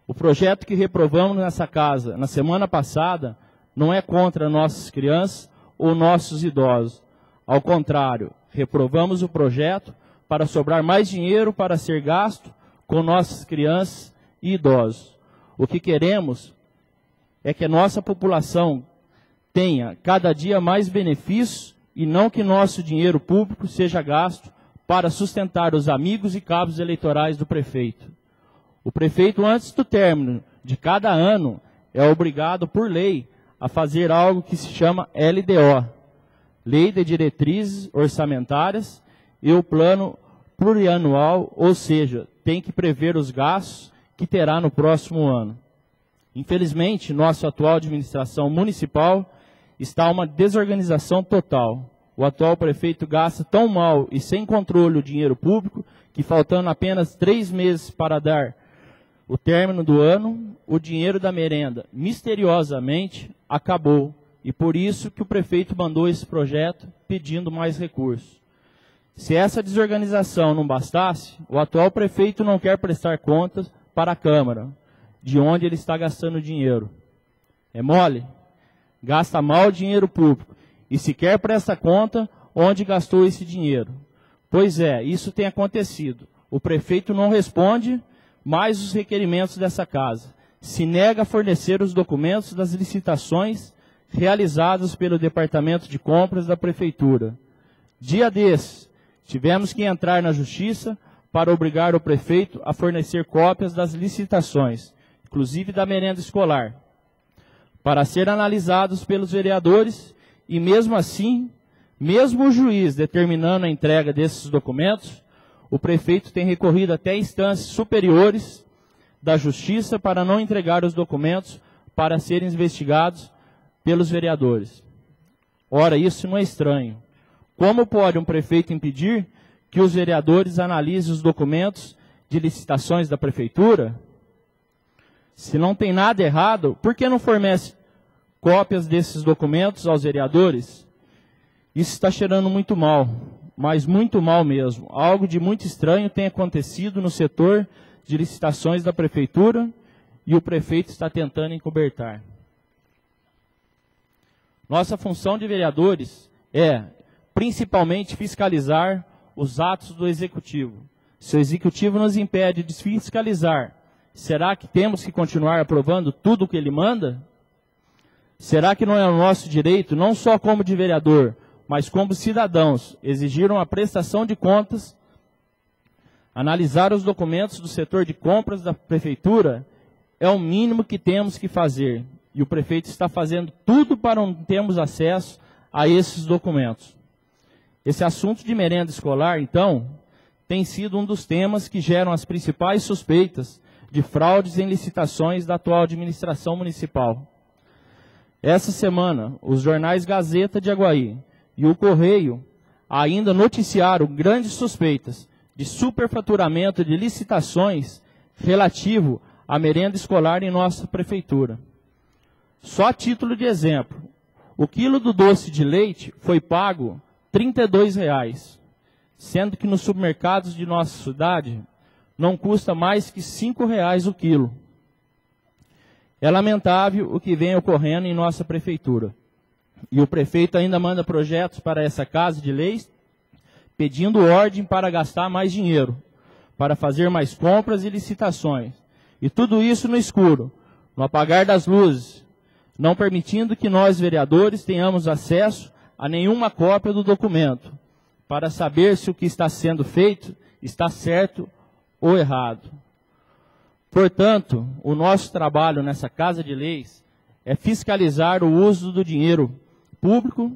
O projeto que reprovamos nessa casa na semana passada não é contra nossas crianças ou nossos idosos. Ao contrário, reprovamos o projeto para sobrar mais dinheiro para ser gasto com nossas crianças e idosos. O que queremos é que a nossa população tenha cada dia mais benefícios e não que nosso dinheiro público seja gasto para sustentar os amigos e cabos eleitorais do prefeito. O prefeito, antes do término de cada ano, é obrigado, por lei, a fazer algo que se chama LDO Lei de Diretrizes Orçamentárias e o plano plurianual, ou seja, tem que prever os gastos que terá no próximo ano. Infelizmente, nossa atual administração municipal está uma desorganização total. O atual prefeito gasta tão mal e sem controle o dinheiro público que, faltando apenas três meses para dar o término do ano, o dinheiro da merenda misteriosamente acabou. E por isso que o prefeito mandou esse projeto pedindo mais recursos. Se essa desorganização não bastasse, o atual prefeito não quer prestar contas para a Câmara de onde ele está gastando dinheiro. É mole? Gasta mal dinheiro público e sequer presta conta onde gastou esse dinheiro. Pois é, isso tem acontecido. O prefeito não responde mais os requerimentos dessa casa. Se nega a fornecer os documentos das licitações realizadas pelo Departamento de Compras da Prefeitura. Dia desses, tivemos que entrar na Justiça para obrigar o prefeito a fornecer cópias das licitações, inclusive da merenda escolar para ser analisados pelos vereadores e mesmo assim, mesmo o juiz determinando a entrega desses documentos, o prefeito tem recorrido até instâncias superiores da justiça para não entregar os documentos para serem investigados pelos vereadores. Ora, isso não é estranho. Como pode um prefeito impedir que os vereadores analisem os documentos de licitações da prefeitura? Se não tem nada errado, por que não fornece cópias desses documentos aos vereadores? Isso está cheirando muito mal, mas muito mal mesmo. Algo de muito estranho tem acontecido no setor de licitações da prefeitura e o prefeito está tentando encobertar. Nossa função de vereadores é, principalmente, fiscalizar os atos do executivo. Se o executivo nos impede de fiscalizar Será que temos que continuar aprovando tudo o que ele manda? Será que não é o nosso direito, não só como de vereador, mas como cidadãos, exigir uma prestação de contas, analisar os documentos do setor de compras da prefeitura? É o mínimo que temos que fazer. E o prefeito está fazendo tudo para não termos acesso a esses documentos. Esse assunto de merenda escolar, então, tem sido um dos temas que geram as principais suspeitas de fraudes em licitações da atual administração municipal. Essa semana, os jornais Gazeta de Aguaí e o Correio ainda noticiaram grandes suspeitas de superfaturamento de licitações relativo à merenda escolar em nossa prefeitura. Só título de exemplo, o quilo do doce de leite foi pago 32 reais, sendo que nos supermercados de nossa cidade não custa mais que cinco reais o quilo. É lamentável o que vem ocorrendo em nossa prefeitura. E o prefeito ainda manda projetos para essa casa de leis pedindo ordem para gastar mais dinheiro, para fazer mais compras e licitações. E tudo isso no escuro, no apagar das luzes, não permitindo que nós, vereadores, tenhamos acesso a nenhuma cópia do documento, para saber se o que está sendo feito está certo ou errado. Portanto, o nosso trabalho nessa Casa de Leis é fiscalizar o uso do dinheiro público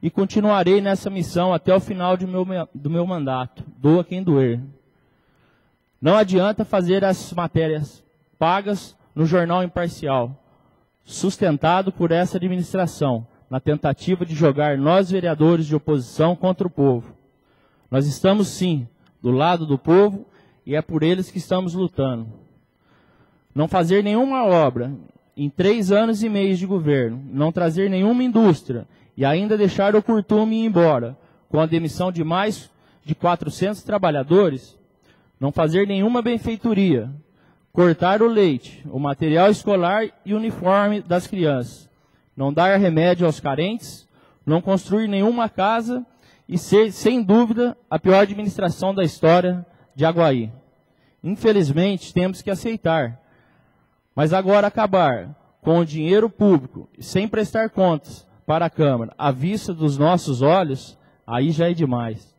e continuarei nessa missão até o final meu, do meu mandato. Doa quem doer. Não adianta fazer essas matérias pagas no jornal imparcial, sustentado por essa administração, na tentativa de jogar nós, vereadores de oposição, contra o povo. Nós estamos, sim, do lado do povo e é por eles que estamos lutando. Não fazer nenhuma obra em três anos e meio de governo, não trazer nenhuma indústria e ainda deixar o curtume ir embora, com a demissão de mais de 400 trabalhadores, não fazer nenhuma benfeitoria, cortar o leite, o material escolar e uniforme das crianças, não dar remédio aos carentes, não construir nenhuma casa e ser, sem dúvida, a pior administração da história de Aguaí. Infelizmente, temos que aceitar. Mas agora acabar com o dinheiro público, sem prestar contas para a Câmara, à vista dos nossos olhos, aí já é demais.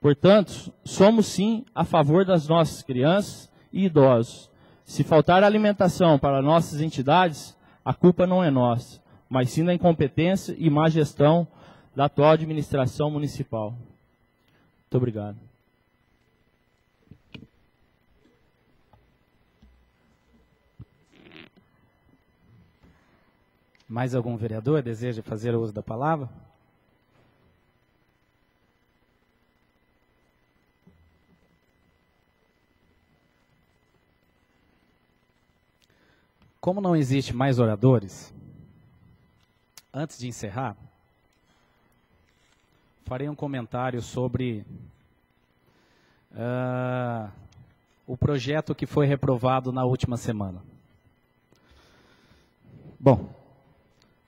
Portanto, somos sim a favor das nossas crianças e idosos. Se faltar alimentação para nossas entidades, a culpa não é nossa, mas sim da incompetência e má gestão da atual administração municipal. Muito obrigado. Mais algum vereador deseja fazer uso da palavra? Como não existe mais oradores, antes de encerrar, farei um comentário sobre uh, o projeto que foi reprovado na última semana. Bom,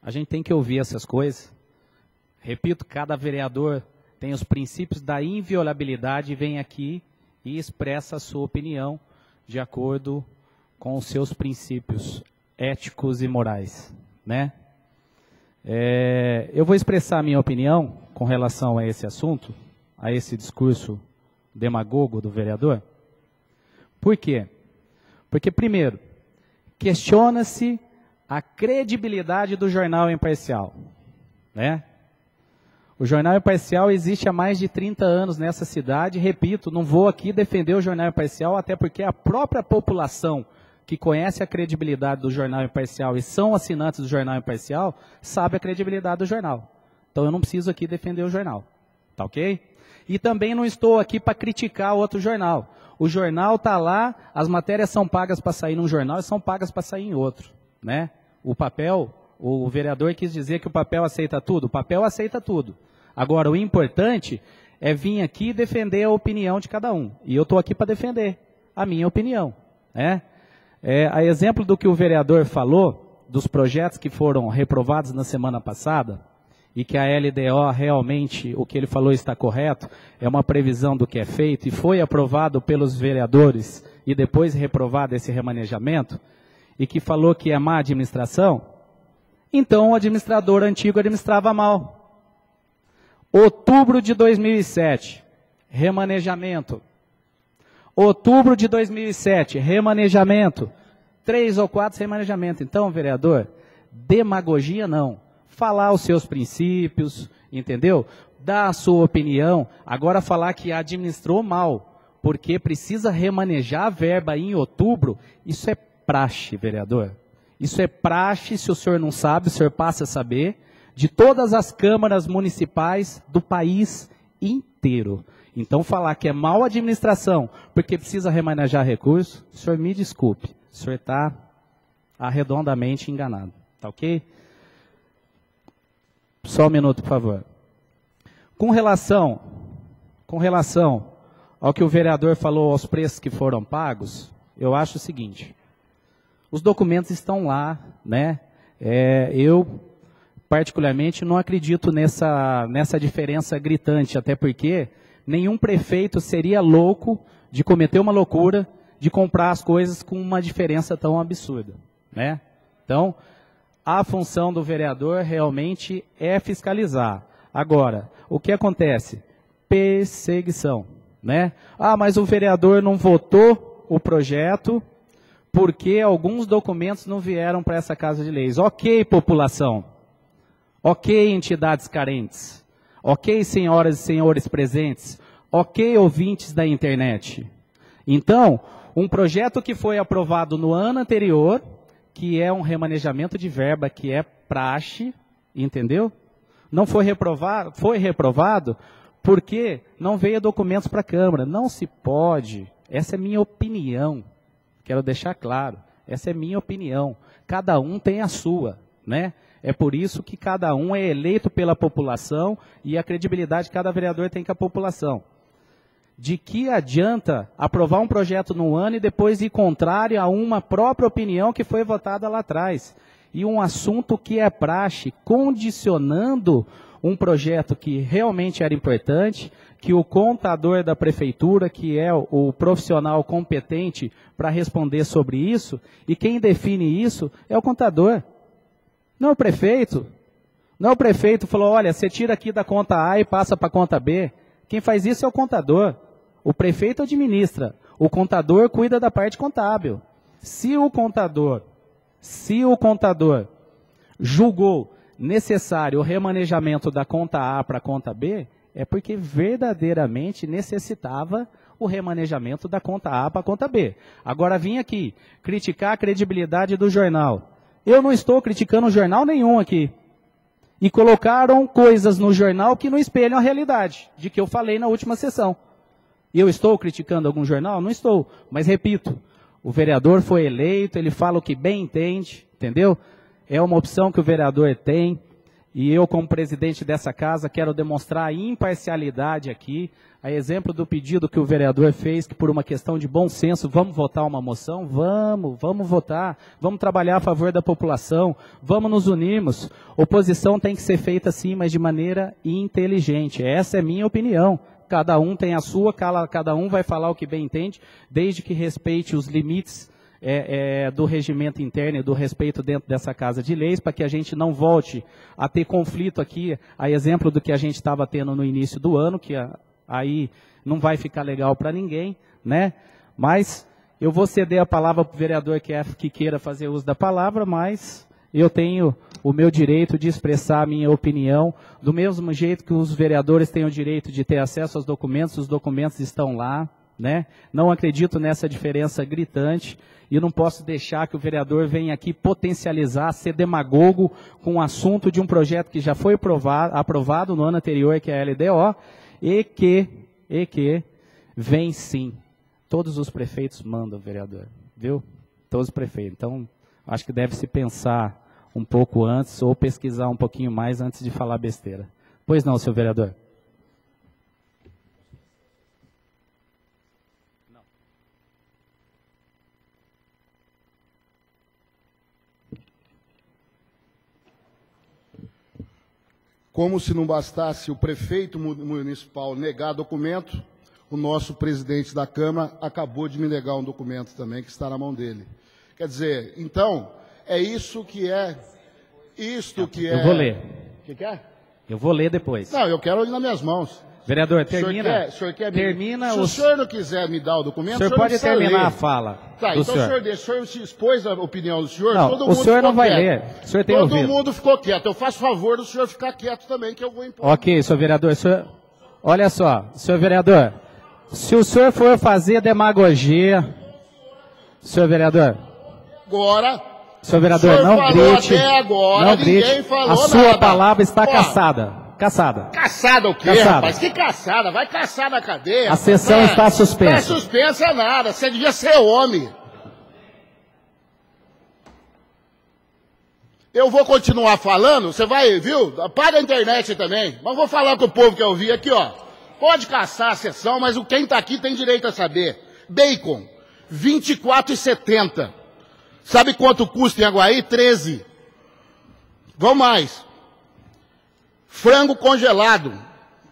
a gente tem que ouvir essas coisas. Repito, cada vereador tem os princípios da inviolabilidade e vem aqui e expressa a sua opinião de acordo com os seus princípios éticos e morais, né? É, eu vou expressar a minha opinião com relação a esse assunto, a esse discurso demagogo do vereador. Por quê? Porque, primeiro, questiona-se a credibilidade do jornal imparcial. Né? O jornal imparcial existe há mais de 30 anos nessa cidade. Repito, não vou aqui defender o jornal imparcial, até porque a própria população que conhece a credibilidade do jornal imparcial e são assinantes do jornal imparcial, sabe a credibilidade do jornal. Então eu não preciso aqui defender o jornal. Tá ok? E também não estou aqui para criticar outro jornal. O jornal está lá, as matérias são pagas para sair num jornal e são pagas para sair em outro. Né? O papel, o vereador quis dizer que o papel aceita tudo. O papel aceita tudo. Agora, o importante é vir aqui defender a opinião de cada um. E eu estou aqui para defender a minha opinião. Né? É, a exemplo do que o vereador falou, dos projetos que foram reprovados na semana passada, e que a LDO realmente, o que ele falou está correto, é uma previsão do que é feito, e foi aprovado pelos vereadores, e depois reprovado esse remanejamento, e que falou que é má administração, então o administrador antigo administrava mal. Outubro de 2007, remanejamento. Outubro de 2007, remanejamento. Três ou quatro remanejamento. Então, vereador, demagogia não. Falar os seus princípios, entendeu? Dar a sua opinião. Agora falar que administrou mal, porque precisa remanejar a verba em outubro, isso é praxe, vereador. Isso é praxe, se o senhor não sabe, o senhor passa a saber, de todas as câmaras municipais do país inteiro. Então, falar que é mal administração porque precisa remanejar recursos, senhor me desculpe, o senhor está arredondamente enganado. Tá ok? Só um minuto, por favor. Com relação, com relação ao que o vereador falou aos preços que foram pagos, eu acho o seguinte: os documentos estão lá, né? É, eu particularmente não acredito nessa nessa diferença gritante, até porque nenhum prefeito seria louco de cometer uma loucura de comprar as coisas com uma diferença tão absurda, né? Então, a função do vereador realmente é fiscalizar. Agora, o que acontece? Perseguição, né? Ah, mas o vereador não votou o projeto porque alguns documentos não vieram para essa casa de leis. OK, população. OK, entidades carentes. Ok, senhoras e senhores presentes? Ok, ouvintes da internet? Então, um projeto que foi aprovado no ano anterior, que é um remanejamento de verba, que é praxe, entendeu? Não foi reprovado, foi reprovado porque não veio documentos para a Câmara. Não se pode. Essa é minha opinião. Quero deixar claro. Essa é minha opinião. Cada um tem a sua, né? É por isso que cada um é eleito pela população e a credibilidade que cada vereador tem com a população. De que adianta aprovar um projeto no ano e depois ir contrário a uma própria opinião que foi votada lá atrás? E um assunto que é praxe, condicionando um projeto que realmente era importante, que o contador da prefeitura, que é o profissional competente para responder sobre isso, e quem define isso é o contador. Não é o prefeito. Não é o prefeito falou, olha, você tira aqui da conta A e passa para a conta B. Quem faz isso é o contador. O prefeito administra. O contador cuida da parte contábil. Se o contador, se o contador julgou necessário o remanejamento da conta A para a conta B, é porque verdadeiramente necessitava o remanejamento da conta A para a conta B. Agora vim aqui criticar a credibilidade do jornal. Eu não estou criticando jornal nenhum aqui. E colocaram coisas no jornal que não espelham a realidade, de que eu falei na última sessão. E eu estou criticando algum jornal? Não estou. Mas repito, o vereador foi eleito, ele fala o que bem entende, entendeu? É uma opção que o vereador tem. E eu, como presidente dessa casa, quero demonstrar a imparcialidade aqui, a exemplo do pedido que o vereador fez, que por uma questão de bom senso, vamos votar uma moção? Vamos, vamos votar, vamos trabalhar a favor da população, vamos nos unirmos. Oposição tem que ser feita sim, mas de maneira inteligente. Essa é minha opinião. Cada um tem a sua, cada um vai falar o que bem entende, desde que respeite os limites é, é, do regimento interno e do respeito dentro dessa casa de leis, para que a gente não volte a ter conflito aqui, a exemplo do que a gente estava tendo no início do ano, que a, aí não vai ficar legal para ninguém, né? Mas eu vou ceder a palavra para o vereador que, é, que queira fazer uso da palavra, mas eu tenho o meu direito de expressar a minha opinião, do mesmo jeito que os vereadores têm o direito de ter acesso aos documentos, os documentos estão lá, né? Não acredito nessa diferença gritante e não posso deixar que o vereador venha aqui potencializar, ser demagogo com o assunto de um projeto que já foi aprovado, aprovado no ano anterior, que é a LDO, e que, e que vem sim. Todos os prefeitos mandam, vereador, viu? Todos os prefeitos. Então, acho que deve se pensar um pouco antes ou pesquisar um pouquinho mais antes de falar besteira. Pois não, senhor vereador. Como se não bastasse o prefeito municipal negar documento, o nosso presidente da Câmara acabou de me negar um documento também que está na mão dele. Quer dizer, então, é isso que é. Isto que é. Eu vou ler. O que, que é? Eu vou ler depois. Não, eu quero ele nas minhas mãos. Vereador, termina. O senhor quer, o senhor quer termina Se o senhor não quiser me dar o documento, o senhor, o senhor pode terminar ler. a fala. Tá, então senhor. o senhor, deixa, o senhor se expôs a opinião do senhor, Não, todo o mundo senhor ficou não vai quieto. ler. O senhor tem Todo ouvido. mundo ficou quieto. Eu faço favor do senhor ficar quieto também, que eu vou impor. Ok, senhor vereador. Senhor... Olha só, senhor vereador. Se o senhor for fazer demagogia. Senhor vereador. Agora, Senhor vereador, O senhor não grite. até agora, não ninguém grite. falou A sua nada. palavra está Ó. caçada. Caçada. caçada o quê, Caçada. rapaz? Que caçada? Vai caçar na cadeia. A sessão rapaz. está suspensa. Está suspensa nada. Você devia ser homem. Eu vou continuar falando, você vai, viu? Apaga a internet também. Mas vou falar com o povo que eu vi aqui, ó. Pode caçar a sessão, mas o quem tá aqui tem direito a saber. Bacon, R$ 24,70. Sabe quanto custa em Aguaí? 13. Vamos mais. Frango congelado.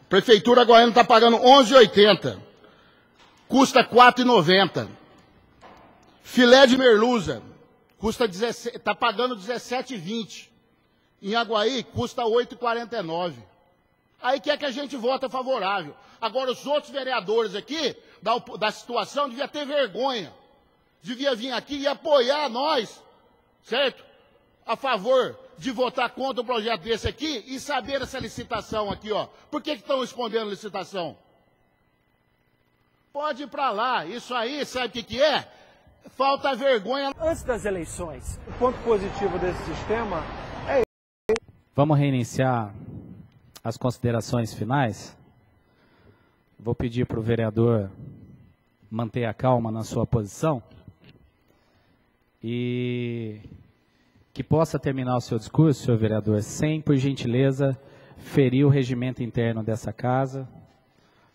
Prefeitura Goiânia está pagando 11,80. Custa 4,90. Filé de merluza. Custa 17, está pagando 17,20. Em Aguaí custa 8,49. Aí quer que a gente vote favorável. Agora os outros vereadores aqui da, da situação devia ter vergonha. Devia vir aqui e apoiar nós, certo? A favor de votar contra o projeto desse aqui e saber essa licitação aqui, ó. Por que que estão escondendo licitação? Pode ir para lá. Isso aí, sabe o que, que é? Falta vergonha. Antes das eleições, o ponto positivo desse sistema Vamos reiniciar as considerações finais. Vou pedir para o vereador manter a calma na sua posição. E que possa terminar o seu discurso, senhor vereador, sem, por gentileza, ferir o regimento interno dessa casa,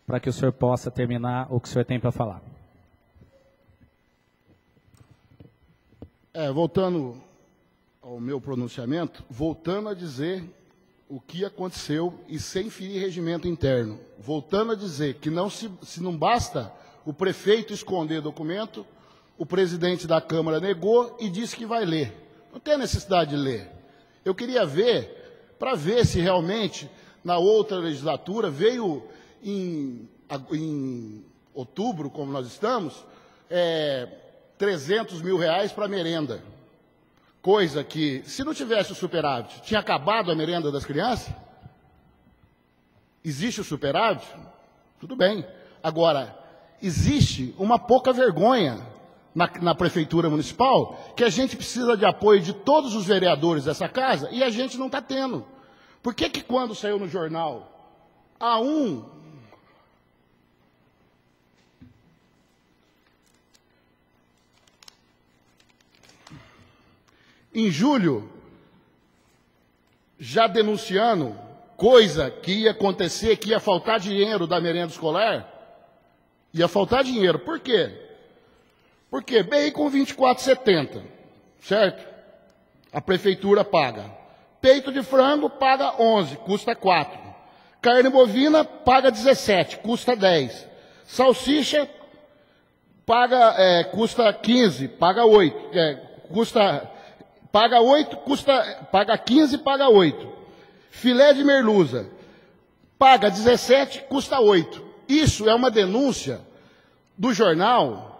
para que o senhor possa terminar o que o senhor tem para falar. É, voltando ao meu pronunciamento, voltando a dizer o que aconteceu e sem ferir regimento interno. Voltando a dizer que não se, se não basta o prefeito esconder documento, o presidente da Câmara negou e disse que vai ler. Não tem necessidade de ler. Eu queria ver, para ver se realmente na outra legislatura veio em, em outubro, como nós estamos, é, 300 mil reais para merenda. Coisa que, se não tivesse o superávit, tinha acabado a merenda das crianças? Existe o superávit? Tudo bem. Agora, existe uma pouca vergonha na, na, prefeitura municipal que a gente precisa de apoio de todos os vereadores dessa casa e a gente não está tendo. Por que, que quando saiu no jornal, a um. Em julho, já denunciando coisa que ia acontecer, que ia faltar dinheiro da merenda escolar, ia faltar dinheiro. Por quê? Porque bacon 24,70, certo? A prefeitura paga. Peito de frango paga 11, custa 4. Carne bovina paga 17, custa 10. Salsicha paga, é, custa 15, paga 8. É, custa, paga 8, custa, paga 15, paga 8. Filé de merluza paga 17, custa 8. Isso é uma denúncia do jornal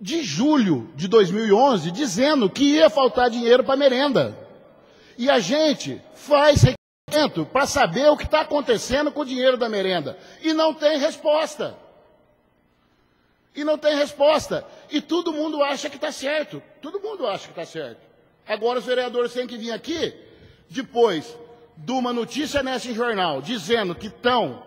de julho de 2011 dizendo que ia faltar dinheiro para merenda. E a gente faz requerimento para saber o que está acontecendo com o dinheiro da merenda. E não tem resposta. E não tem resposta. E todo mundo acha que está certo. Todo mundo acha que está certo. Agora os vereadores têm que vir aqui, depois de uma notícia nesse jornal, dizendo que estão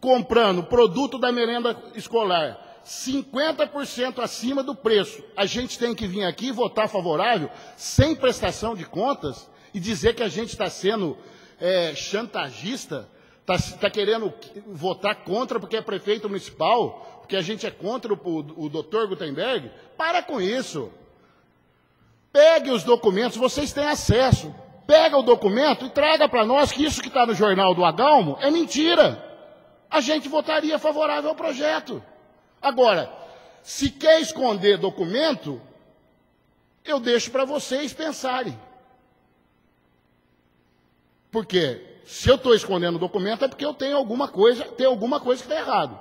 comprando produto da merenda escolar 50% acima do preço. A gente tem que vir aqui votar favorável, sem prestação de contas, e dizer que a gente está sendo é, chantagista, está tá querendo votar contra porque é prefeito municipal, porque a gente é contra o, o, o doutor Gutenberg. Para com isso. Pegue os documentos, vocês têm acesso. Pega o documento e traga para nós que isso que está no jornal do Agalmo é mentira. A gente votaria favorável ao projeto. Agora, se quer esconder documento, eu deixo para vocês pensarem. Porque se eu estou escondendo documento é porque eu tenho alguma coisa, tem alguma coisa que está errado.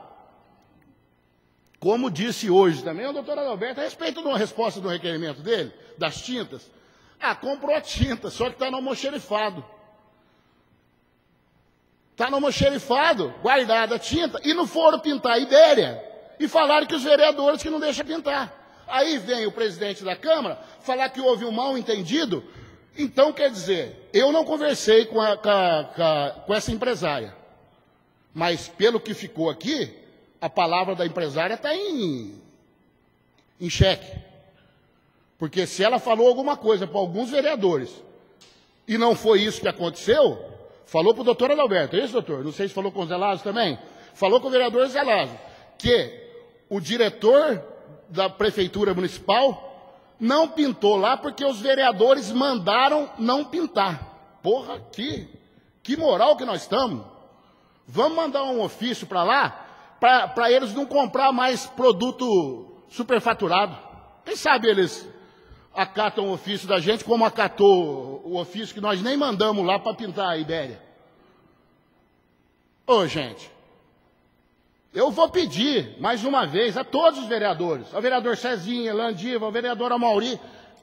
Como disse hoje também o doutor Adalberto, a respeito de uma resposta do requerimento dele, das tintas. Ah, comprou a tinta, só que está no almoxerifado. Está no almoxerifado, guardada a tinta, e não foram pintar a Ibéria e falaram que os vereadores que não deixam pintar. Aí vem o presidente da Câmara falar que houve um mal entendido. Então, quer dizer, eu não conversei com, a, com, a, com essa empresária. Mas, pelo que ficou aqui, a palavra da empresária está em, em xeque. Porque se ela falou alguma coisa para alguns vereadores e não foi isso que aconteceu, falou para o doutor Adalberto, é isso, doutor? Não sei se falou com o Zé Lázaro também. Falou com o vereador Zé Lázaro, que o diretor da prefeitura municipal não pintou lá porque os vereadores mandaram não pintar. Porra, que, que moral que nós estamos. Vamos mandar um ofício para lá para eles não comprar mais produto superfaturado. Quem sabe eles acatam o ofício da gente como acatou o ofício que nós nem mandamos lá para pintar a Ibéria. Ô, gente, eu vou pedir, mais uma vez, a todos os vereadores, ao vereador Cezinha, Landiva, ao vereador Amauri,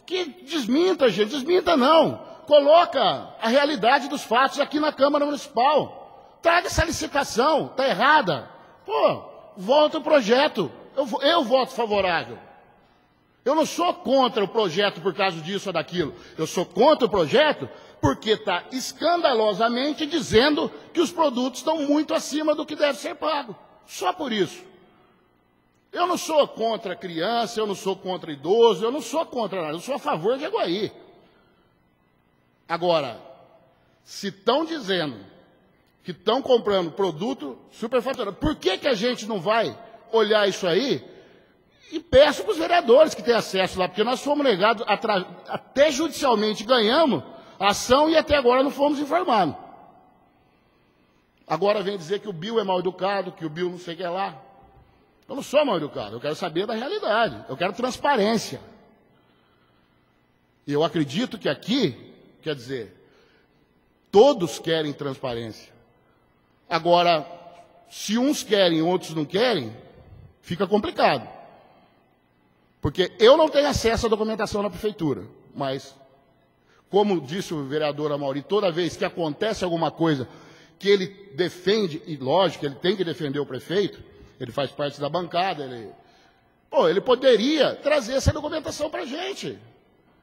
que desminta, gente, desminta não. Coloca a realidade dos fatos aqui na Câmara Municipal. Traga essa licitação, está errada. Pô, volta o projeto. Eu, eu voto favorável. Eu não sou contra o projeto por causa disso ou daquilo. Eu sou contra o projeto porque está escandalosamente dizendo que os produtos estão muito acima do que deve ser pago. Só por isso. Eu não sou contra criança, eu não sou contra idoso, eu não sou contra nada, eu sou a favor de Aguaí. Agora, se estão dizendo que estão comprando produto superfaturado, por que, que a gente não vai olhar isso aí e peço para os vereadores que têm acesso lá, porque nós fomos negados, até judicialmente ganhamos a ação e até agora não fomos informados. Agora vem dizer que o Bill é mal educado, que o Bill não sei o que é lá. Eu não sou mal educado, eu quero saber da realidade, eu quero transparência. E eu acredito que aqui, quer dizer, todos querem transparência. Agora, se uns querem e outros não querem, fica complicado. Porque eu não tenho acesso à documentação na prefeitura, mas, como disse o vereador Amauri, toda vez que acontece alguma coisa que ele defende, e lógico, ele tem que defender o prefeito, ele faz parte da bancada, ele, pô, ele poderia trazer essa documentação para a gente.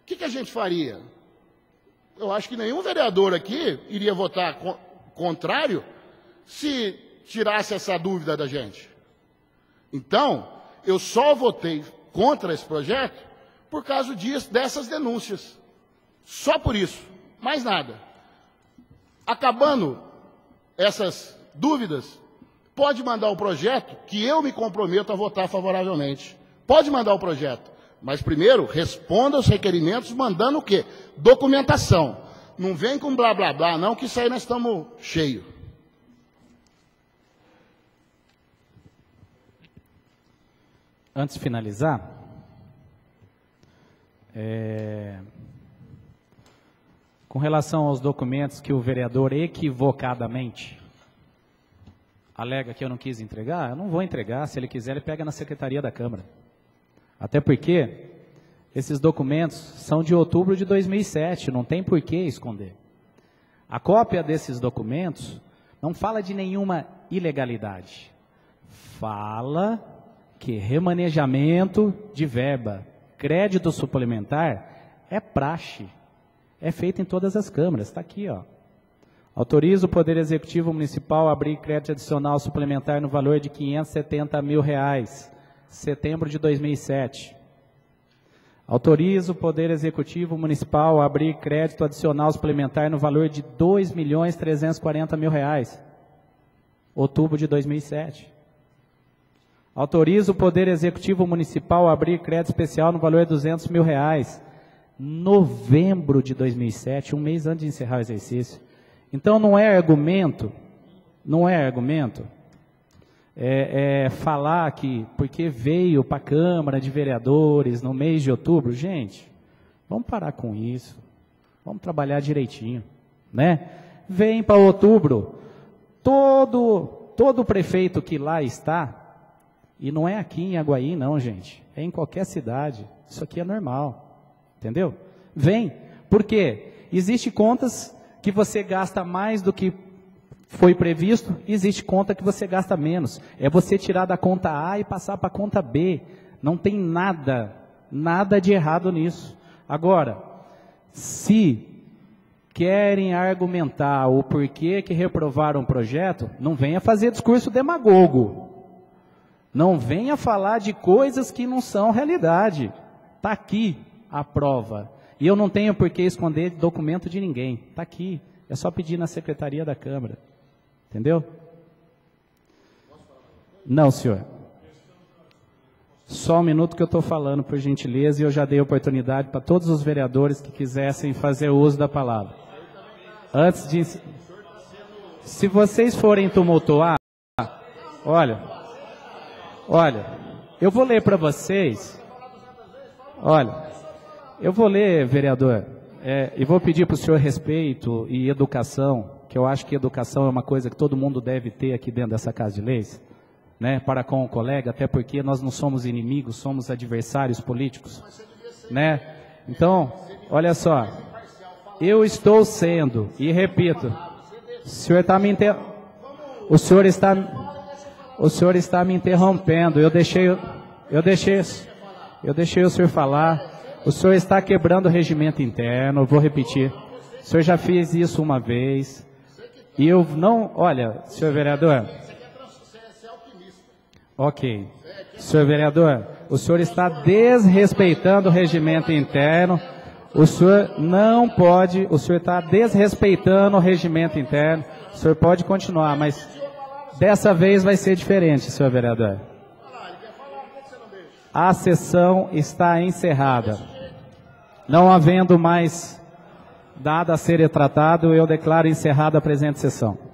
O que, que, a gente faria? Eu acho que nenhum vereador aqui iria votar co contrário se tirasse essa dúvida da gente. Então, eu só votei contra esse projeto por causa disso, dessas denúncias. Só por isso, mais nada. Acabando essas dúvidas, pode mandar o projeto que eu me comprometo a votar favoravelmente. Pode mandar o projeto. Mas primeiro, responda os requerimentos mandando o quê? Documentação. Não vem com blá blá blá, não, que isso aí nós estamos cheio. Antes de finalizar, é, com relação aos documentos que o vereador equivocadamente alega que eu não quis entregar, eu não vou entregar. Se ele quiser, ele pega na secretaria da Câmara. Até porque esses documentos são de outubro de 2007, não tem por que esconder. A cópia desses documentos não fala de nenhuma ilegalidade. Fala que remanejamento de verba, crédito suplementar é praxe é feita em todas as câmaras, está aqui, ó. Autoriza o Poder Executivo Municipal a abrir crédito adicional suplementar no valor de 570 mil reais, setembro de 2007. Autoriza o Poder Executivo Municipal a abrir crédito adicional suplementar no valor de 2 milhões 340 mil reais, outubro de 2007. Autoriza o Poder Executivo Municipal a abrir crédito especial no valor de 200 mil reais, novembro de 2007, um mês antes de encerrar o exercício. Então não é argumento, não é argumento, é, é falar que porque veio para a Câmara de Vereadores no mês de outubro, gente, vamos parar com isso, vamos trabalhar direitinho, né? Vem para outubro, todo todo prefeito que lá está, e não é aqui em Aguaí não, gente, é em qualquer cidade, isso aqui é normal. Entendeu? Vem. Por quê? Existem contas que você gasta mais do que foi previsto, existe conta que você gasta menos. É você tirar da conta A e passar para a conta B. Não tem nada, nada de errado nisso. Agora, se querem argumentar o porquê que reprovaram o projeto, não venha fazer discurso demagogo. Não venha falar de coisas que não são realidade. Está aqui, a prova. E eu não tenho por que esconder documento de ninguém. Está aqui. É só pedir na secretaria da Câmara. Entendeu? Não, senhor. Só um minuto que eu estou falando, por gentileza, e eu já dei oportunidade para todos os vereadores que quisessem fazer uso da palavra. Antes de. Se vocês forem tumultuar, olha, olha, eu vou ler para vocês. Olha, eu vou ler, vereador, é, e vou pedir para o senhor respeito e educação, que eu acho que educação é uma coisa que todo mundo deve ter aqui dentro dessa casa de leis, né, para com o colega, até porque nós não somos inimigos, somos adversários políticos, né? Então, olha só, eu estou sendo, e repito, o senhor está me inter... o senhor está o senhor está me interrompendo. Eu deixei eu deixei eu deixei o senhor falar. O senhor está quebrando o regimento interno, vou repetir. O senhor já fez isso uma vez. E eu não. Olha, senhor vereador. Ok. Senhor vereador, o senhor está desrespeitando o regimento interno. O senhor não pode, o senhor está desrespeitando o regimento interno. O senhor pode continuar, mas dessa vez vai ser diferente, senhor vereador. A sessão está encerrada. Não havendo mais nada a ser tratado, eu declaro encerrada a presente sessão.